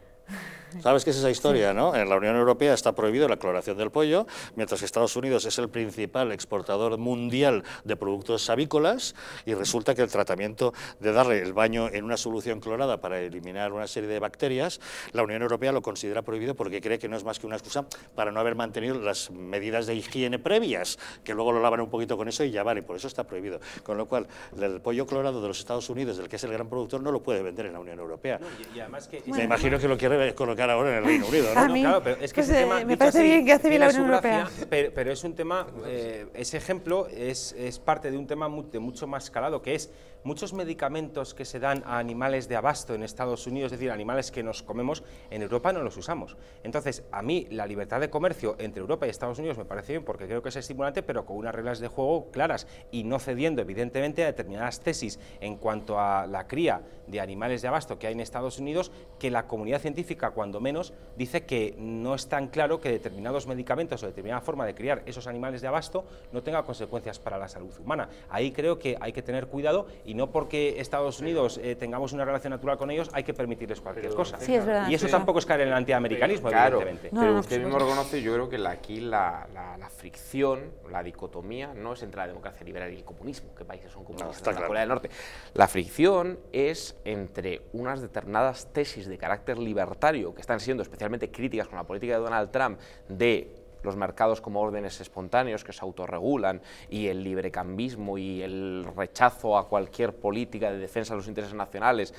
A: ¿Sabes qué es esa historia, no? En la Unión Europea está prohibido la cloración del pollo, mientras que Estados Unidos es el principal exportador mundial de productos avícolas y resulta que el tratamiento de darle el baño en una solución clorada para eliminar una serie de bacterias, la Unión Europea lo considera prohibido porque cree que no es más que una excusa para no haber mantenido las medidas de higiene previas, que luego lo lavan un poquito con eso y ya vale, por eso está prohibido. Con lo cual, el pollo clorado de los Estados Unidos, del que es el gran productor, no lo puede vender en la Unión Europea.
D: Y, además que
A: Me imagino que lo quiere colocar ahora en el Reino Unido, ¿no?
F: A mí,
D: claro, pero es que
F: pues,
D: ese
F: eh,
D: tema,
F: me parece
D: así,
F: bien que hace bien la Unión Europea.
D: Pero, pero es un tema, eh, ese ejemplo es, es parte de un tema de mucho más calado, que es muchos medicamentos que se dan a animales de abasto en Estados Unidos, es decir, animales que nos comemos, en Europa no los usamos. Entonces, a mí la libertad de comercio entre Europa y Estados Unidos me parece bien porque creo que es estimulante, pero con unas reglas de juego claras y no cediendo, evidentemente, a determinadas tesis en cuanto a la cría de animales de abasto que hay en Estados Unidos, que la comunidad científica, cuando menos, dice que no es tan claro que determinados medicamentos o determinada forma de criar esos animales de abasto no tenga consecuencias para la salud humana. Ahí creo que hay que tener cuidado y no porque Estados Unidos eh, tengamos una relación natural con ellos hay que permitirles cualquier cosa.
F: Sí, es verdad.
D: Y eso tampoco es caer en el antiamericanismo,
E: claro,
D: evidentemente.
E: pero usted mismo reconoce, yo creo que aquí la, fricción, la dicotomía, no es entre la democracia liberal y el comunismo, que países son comunistas, la Corea del Norte. La fricción es entre unas determinadas tesis de carácter libertario que están siendo especialmente críticas con la política de Donald Trump de los mercados como órdenes espontáneos que se autorregulan y el librecambismo y el rechazo a cualquier política de defensa de los intereses nacionales,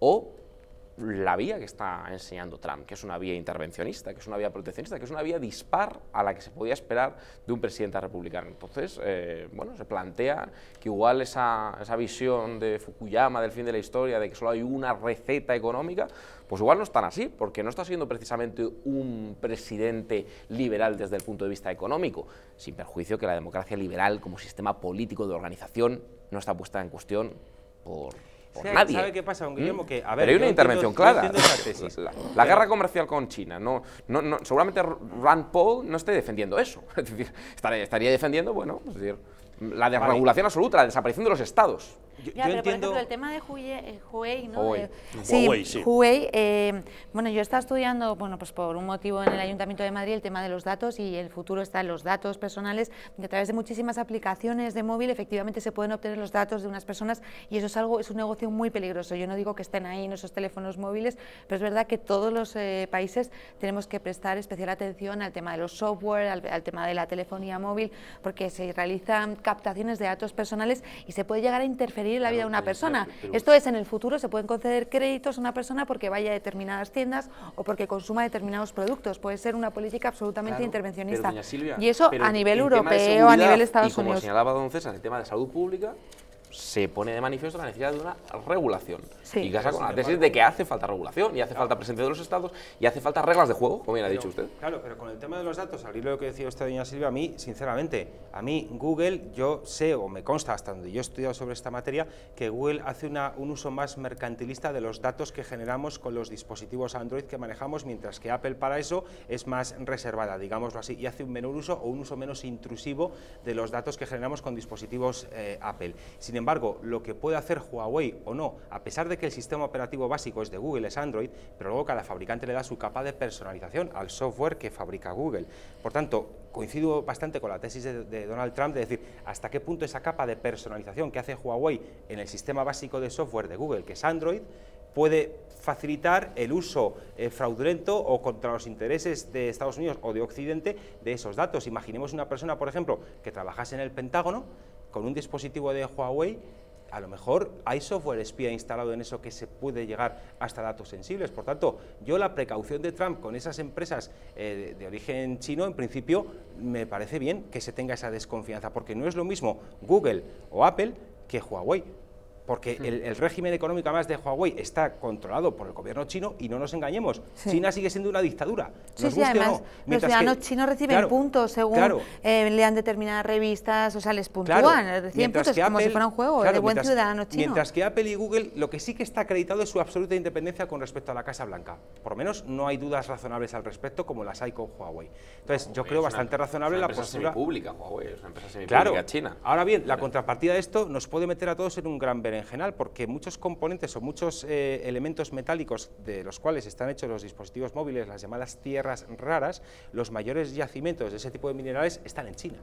E: o la vía que está enseñando Trump, que es una vía intervencionista, que es una vía proteccionista, que es una vía dispar a la que se podía esperar de un presidente republicano. Entonces, eh, bueno, se plantea que igual esa, esa visión de Fukuyama del fin de la historia, de que solo hay una receta económica, pues igual no es tan así, porque no está siendo precisamente un presidente liberal desde el punto de vista económico, sin perjuicio que la democracia liberal como sistema político de organización no está puesta en cuestión por nadie.
D: ¿Sabe qué pasa, don Guillermo?
E: ¿Mm?
D: Que, a
E: ver, Pero hay una intervención clara.
D: La,
E: la, guerra comercial con China, no, no, no, seguramente Rand Paul no esté defendiendo eso. Es decir, estaría, estaría defendiendo, bueno, es decir, la desregulación absoluta, la desaparición de los estados.
F: Yo, ya, pero por ejemplo, el tema de eh, Huawei, ¿no?
E: Huawei.
F: Eh, sí, sí, Huawei, eh, bueno, yo estaba estudiando, bueno, pues por un motivo en el Ayuntamiento de Madrid el tema de los datos y el futuro está en los datos personales a través de muchísimas aplicaciones de móvil efectivamente se pueden obtener los datos de unas personas y eso es algo, es un negocio muy peligroso. Yo no digo que estén ahí en esos teléfonos móviles, pero es verdad que todos los países tenemos que prestar especial atención al tema de los software, al, al tema de la telefonía móvil, porque se realizan captaciones de datos personales y se puede llegar a interferir en la vida de una persona. Esto es, en el futuro se pueden conceder créditos a una persona porque vaya a determinadas tiendas o porque consuma determinados productos. Puede ser una política absolutamente intervencionista. y eso a nivel europeo, a nivel Estados
E: y como
F: Unidos.
E: señalaba don César, el tema de salud pública, se pone de manifiesto la necesidad de una regulación. Y casa con la tesis de que hace falta regulación y hace falta presencia de los estados y hace falta reglas de juego, como bien ha dicho usted.
D: Claro, pero con el tema de los datos, al hilo de lo que decía usted, doña Silvia, a mí, sinceramente, a mí Google, yo sé o me consta hasta donde yo he estudiado sobre esta materia, que Google hace una, un uso más mercantilista de los datos que generamos con los dispositivos Android que manejamos, mientras que Apple para eso es más reservada, digámoslo así, y hace un menor uso o un uso menos intrusivo de los datos que generamos con dispositivos eh, Apple. Sin embargo, lo que puede hacer Huawei o no, a pesar de que el sistema operativo básico es de Google, es Android, pero luego cada fabricante le da su capa de personalización al software que fabrica Google. Por tanto, coincido bastante con la tesis de, Donald Trump de decir hasta qué punto esa capa de personalización que hace Huawei en el sistema básico de software de Google, que es Android, puede facilitar el uso eh, fraudulento o contra los intereses de Estados Unidos o de Occidente de esos datos. Imaginemos una persona, por ejemplo, que trabajase en el Pentágono con un dispositivo de Huawei a lo mejor hay software espía instalado en eso que se puede llegar hasta datos sensibles. Por tanto, yo la precaución de Trump con esas empresas eh, de, origen chino, en principio, me parece bien que se tenga esa desconfianza, porque no es lo mismo Google o Apple que Huawei porque el, régimen económico más de Huawei está controlado por el gobierno chino y no nos engañemos, China sigue siendo una dictadura.
F: sí, sí, además, los ciudadanos chinos reciben puntos según eh, lean determinadas revistas, o sea, les puntúan, reciben puntos como si fuera un juego de buen ciudadano chino.
D: Mientras que Apple y Google lo que sí que está acreditado es su absoluta independencia con respecto a la Casa Blanca. Por lo menos no hay dudas razonables al respecto como las hay con Huawei. Entonces, yo creo bastante razonable la postura...
E: pública Huawei, es una empresa semipública china.
D: Ahora bien, la contrapartida de esto nos puede meter a todos en un gran beneficio general, porque muchos componentes o muchos eh, elementos metálicos de los cuales están hechos los dispositivos móviles, las llamadas tierras raras, los mayores yacimientos de ese tipo de minerales están en China.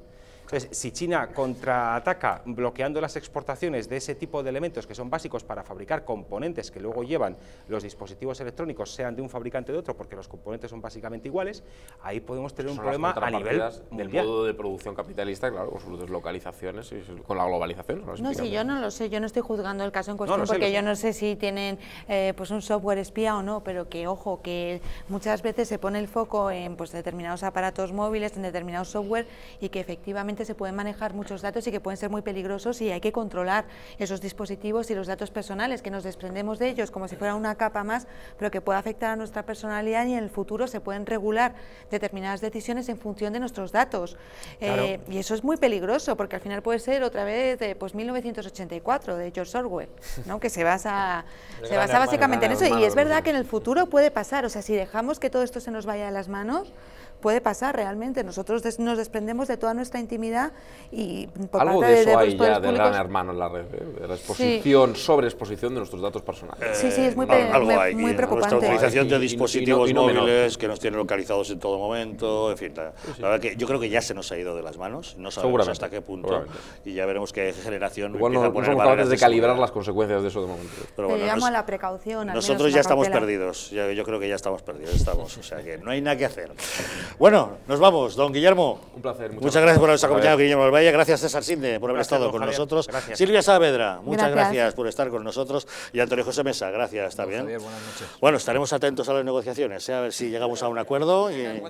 D: Entonces, si China contraataca bloqueando las exportaciones de ese tipo de elementos que son básicos para fabricar componentes que luego llevan los dispositivos electrónicos, sean de un fabricante o de otro, porque los componentes son básicamente iguales, ahí podemos tener un problema a nivel
E: del modo de producción capitalista, claro, con sus deslocalizaciones y con la globalización.
F: No, sí, yo no lo sé, yo no estoy juzgando el caso en cuestión porque yo no sé si tienen eh, pues un software espía o no, pero que ojo, que muchas veces se pone el foco en pues, determinados aparatos móviles, en determinados software y que efectivamente se pueden manejar muchos datos y que pueden ser muy peligrosos y hay que controlar esos dispositivos y los datos personales, que nos desprendemos de ellos como si fuera una capa más, pero que puede afectar a nuestra personalidad y en el futuro se pueden regular determinadas decisiones en función de nuestros datos. Eh, y eso es muy peligroso, porque al final puede ser otra vez de pues, 1984 de George Orwell, ¿no? que se basa, se basa básicamente en eso. Y es verdad que en el futuro puede pasar, o sea, si dejamos que todo esto se nos vaya de las manos, puede pasar realmente. Nosotros nos desprendemos de toda nuestra intimidad y
E: por Algo parte de eso hay ya del gran hermano en la red, ¿eh? de la exposición, sobre exposición de nuestros datos personales.
F: sí, sí, es muy, muy preocupante.
A: Nuestra utilización de dispositivos móviles que nos tienen localizados en todo momento, en fin, la, verdad que yo creo que ya se nos ha ido de las manos, no sabemos hasta qué punto y ya veremos qué generación
E: Igual no, no somos capaces de calibrar las consecuencias de eso de momento.
F: Pero bueno, a la precaución.
A: Nosotros ya estamos perdidos, yo, creo que ya estamos perdidos, estamos, o sea que no hay nada que hacer. Bueno, nos vamos, don Guillermo.
E: Un placer.
A: Muchas, gracias por habernos acompañado, Guillermo Albaya. Gracias, César Sinde, por haber estado con nosotros. Silvia Saavedra, muchas gracias. por estar con nosotros. Y Antonio José Mesa, gracias, está bien.
G: buenas noches.
A: Bueno, estaremos atentos a las negociaciones, ¿eh? a ver si llegamos a un acuerdo. Y...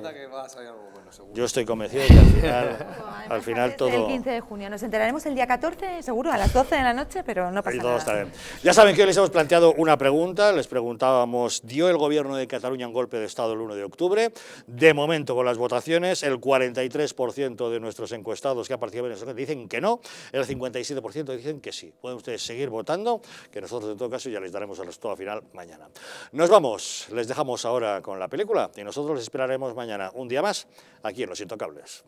A: Yo estoy convencido de que al final, al final todo...
F: El 15 de junio, nos enteraremos el día 14, seguro, a las 12 de la noche, pero no pasa
A: nada. Está bien. Ya saben que hoy les hemos planteado una pregunta, les preguntábamos, ¿dio el gobierno de Cataluña un golpe de Estado el 1 de octubre? De momento, con las votaciones, el 43% de nuestros encuestados que han participado en eso dicen que no, el 57% dicen que sí. Pueden ustedes seguir votando, que nosotros en todo caso ya les daremos el resultado final mañana. Nos vamos, les dejamos ahora con la película y nosotros les esperaremos mañana un día más aquí en Los Intocables.